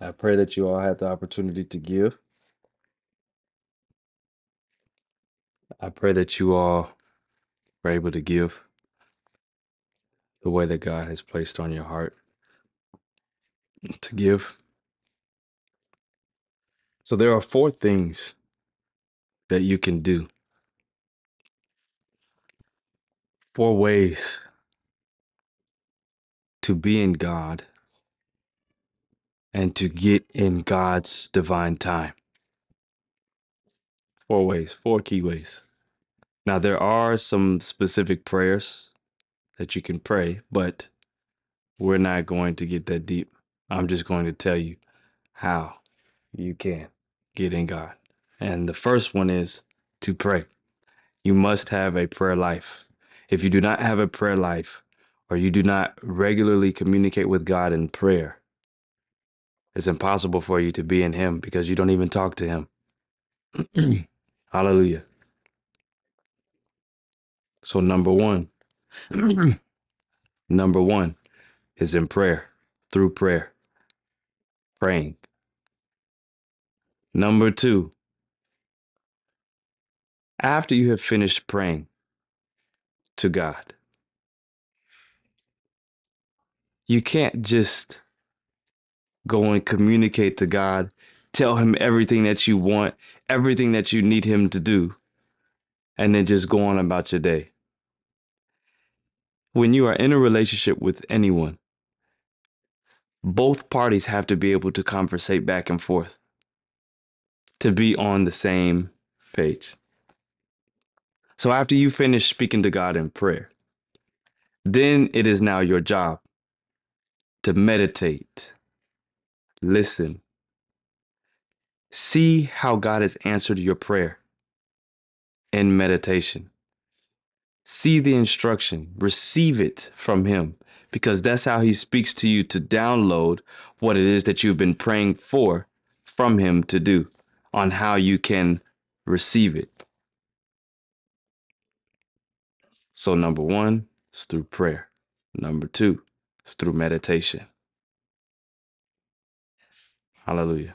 I pray that you all had the opportunity to give. I pray that you all were able to give the way that God has placed on your heart to give. So there are four things that you can do, four ways to be in God and to get in God's divine time. Four ways, four key ways. Now, there are some specific prayers that you can pray, but we're not going to get that deep. I'm just going to tell you how you can get in God. And the first one is to pray. You must have a prayer life. If you do not have a prayer life or you do not regularly communicate with God in prayer, it's impossible for you to be in Him because you don't even talk to Him. Hallelujah. So, number one, number one is in prayer, through prayer, praying. Number two, after you have finished praying to God, you can't just go and communicate to God, tell Him everything that you want, everything that you need Him to do, and then just go on about your day. When you are in a relationship with anyone, both parties have to be able to conversate back and forth to be on the same page. So after you finish speaking to God in prayer, then it is now your job to meditate, listen, see how God has answered your prayer in meditation. See the instruction, receive it from Him, because that's how He speaks to you to download what it is that you've been praying for from Him to do, on how you can receive it. So, number one is through prayer, number two is through meditation. Hallelujah.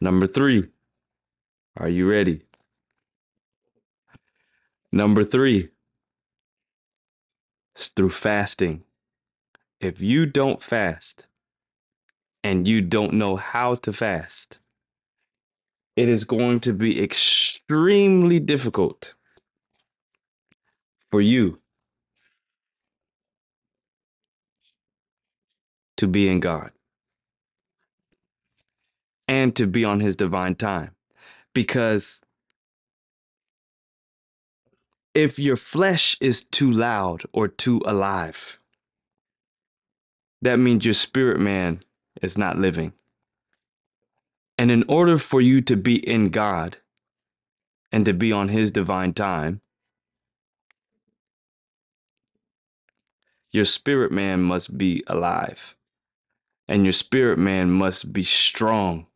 Number three, are you ready? Number three is through fasting. If you don't fast and you don't know how to fast, it is going to be extremely difficult for you to be in God and to be on His divine time. Because if your flesh is too loud or too alive, that means your spirit man is not living. And in order for you to be in God and to be on His divine time, your spirit man must be alive and your spirit man must be strong.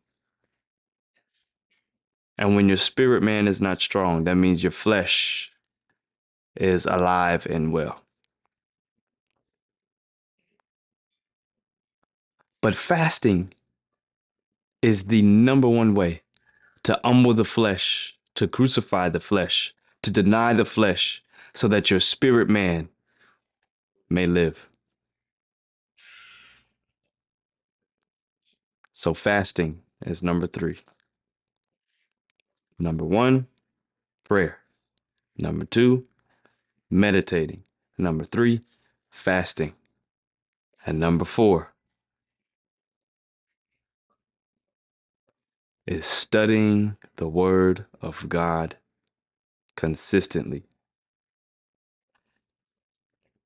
And when your spirit man is not strong, that means your flesh is alive and well. But fasting is the number one way to humble the flesh, to crucify the flesh, to deny the flesh, so that your spirit man may live. So, fasting is number three. Number one, prayer. Number two, meditating. Number three, fasting. And number four is studying the Word of God consistently.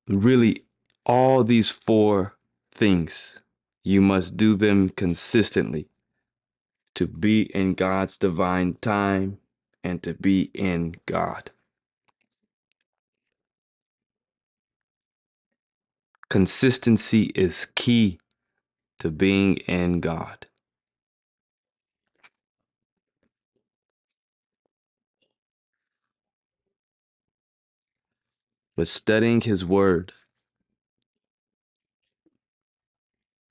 Really, all these four things, you must do them consistently to be in God's divine time and to be in God. Consistency is key to being in God. But studying His Word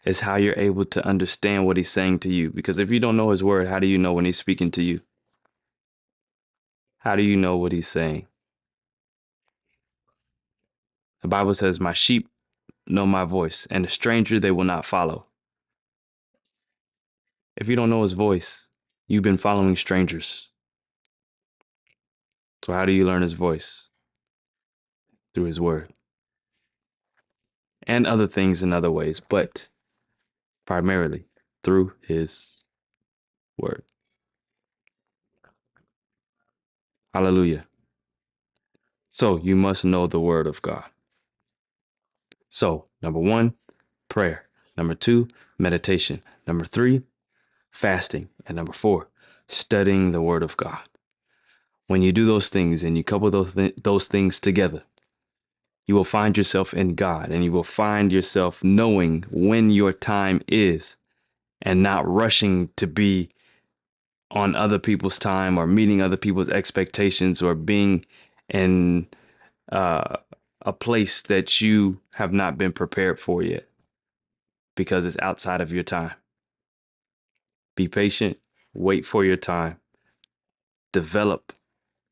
is how you're able to understand what he's saying to you. Because if you don't know his word, how do you know when he's speaking to you? How do you know what he's saying? The Bible says, My sheep know my voice, and a stranger they will not follow. If you don't know his voice, you've been following strangers. So, how do you learn his voice? Through his word and other things in other ways, but primarily through his word. Hallelujah. So, you must know the word of God. So, number one, prayer. Number two, meditation. Number three, fasting. And number four, studying the word of God. When you do those things and you couple those, th- those things together, you will find yourself in God and you will find yourself knowing when your time is and not rushing to be on other people's time or meeting other people's expectations or being in uh, a place that you have not been prepared for yet because it's outside of your time. Be patient, wait for your time, develop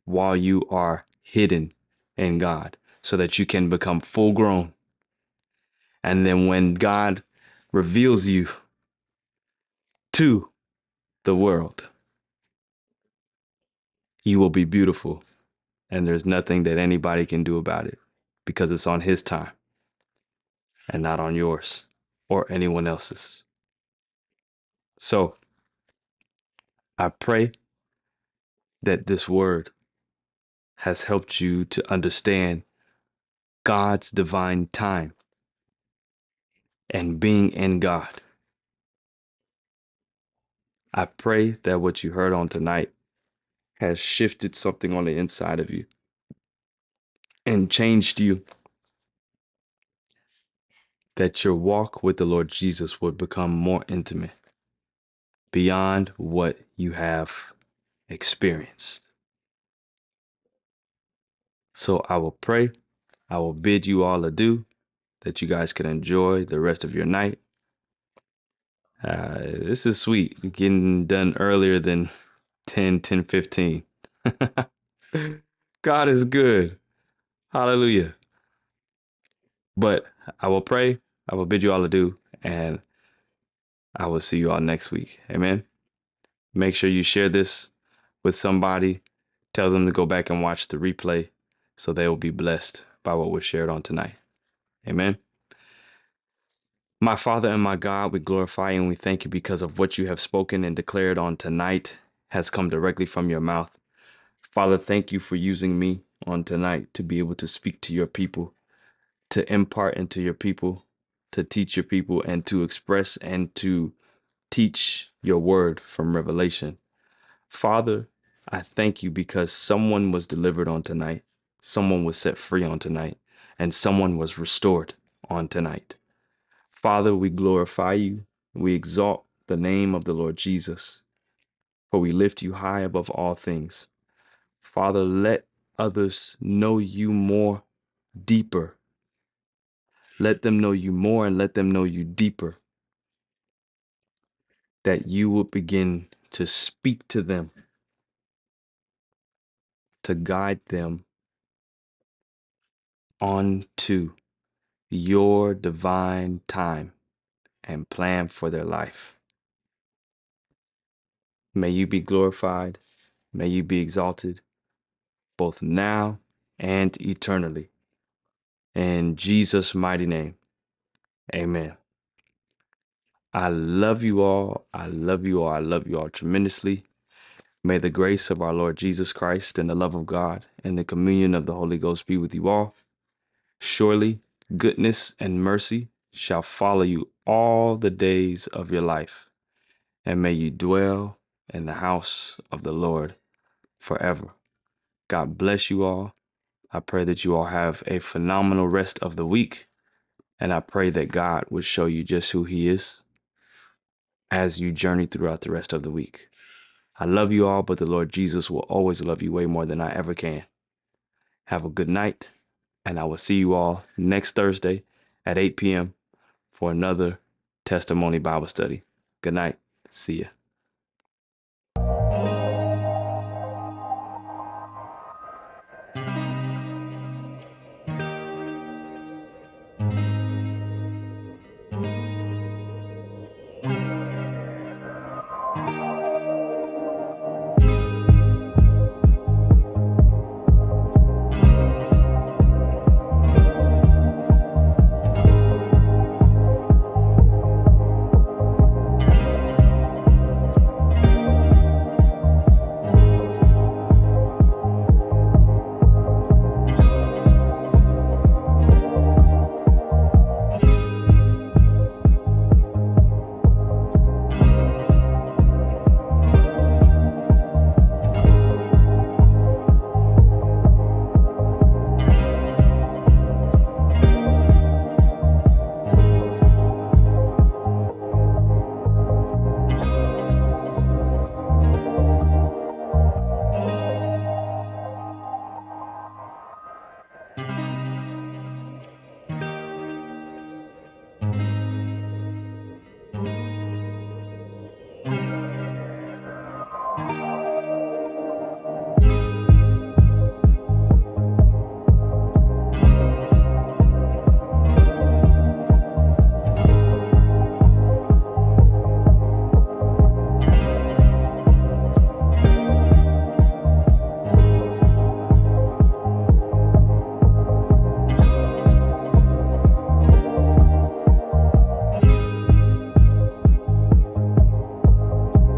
while you are hidden in God so that you can become full grown. And then when God reveals you to the world, you will be beautiful. And there's nothing that anybody can do about it because it's on His time and not on yours or anyone else's. So I pray that this word has helped you to understand God's divine time and being in God. I pray that what you heard on tonight has shifted something on the inside of you and changed you. That your walk with the Lord Jesus would become more intimate beyond what you have experienced. So I will pray. I will bid you all adieu that you guys can enjoy the rest of your night. Uh, this is sweet. Getting done earlier than 10, 10, 15. God is good. Hallelujah. But I will pray. I will bid you all adieu. And I will see you all next week. Amen. Make sure you share this with somebody. Tell them to go back and watch the replay so they will be blessed by what was shared on tonight. Amen. My Father and my God, we glorify and we thank you because of what you have spoken and declared on tonight has come directly from your mouth. Father, thank you for using me on tonight to be able to speak to your people, to impart into your people, to teach your people, and to express and to teach your word from revelation. Father, I thank you because someone was delivered on tonight, someone was set free on tonight, and someone was restored on tonight. Father, we glorify you. We exalt the name of the Lord Jesus, for we lift you high above all things. Father, let others know you more deeper. Let them know you more and let them know you deeper. That you will begin to speak to them, to guide them onto your divine time and plan for their life. May you be glorified. May you be exalted, both now and eternally. In Jesus' mighty name, amen. I love you all. I love you all. I love you all tremendously. May the grace of our Lord Jesus Christ and the love of God and the communion of the Holy Ghost be with you all. Surely goodness and mercy shall follow you all the days of your life, and may you dwell in the house of the Lord forever. God bless you all. I pray that you all have a phenomenal rest of the week, and I pray that God would show you just who He is as you journey throughout the rest of the week. I love you all, but the Lord Jesus will always love you way more than I ever can. Have a good night, and I will see you all next Thursday at 8 p.m. for another Testimony Bible Study. Good night. See ya.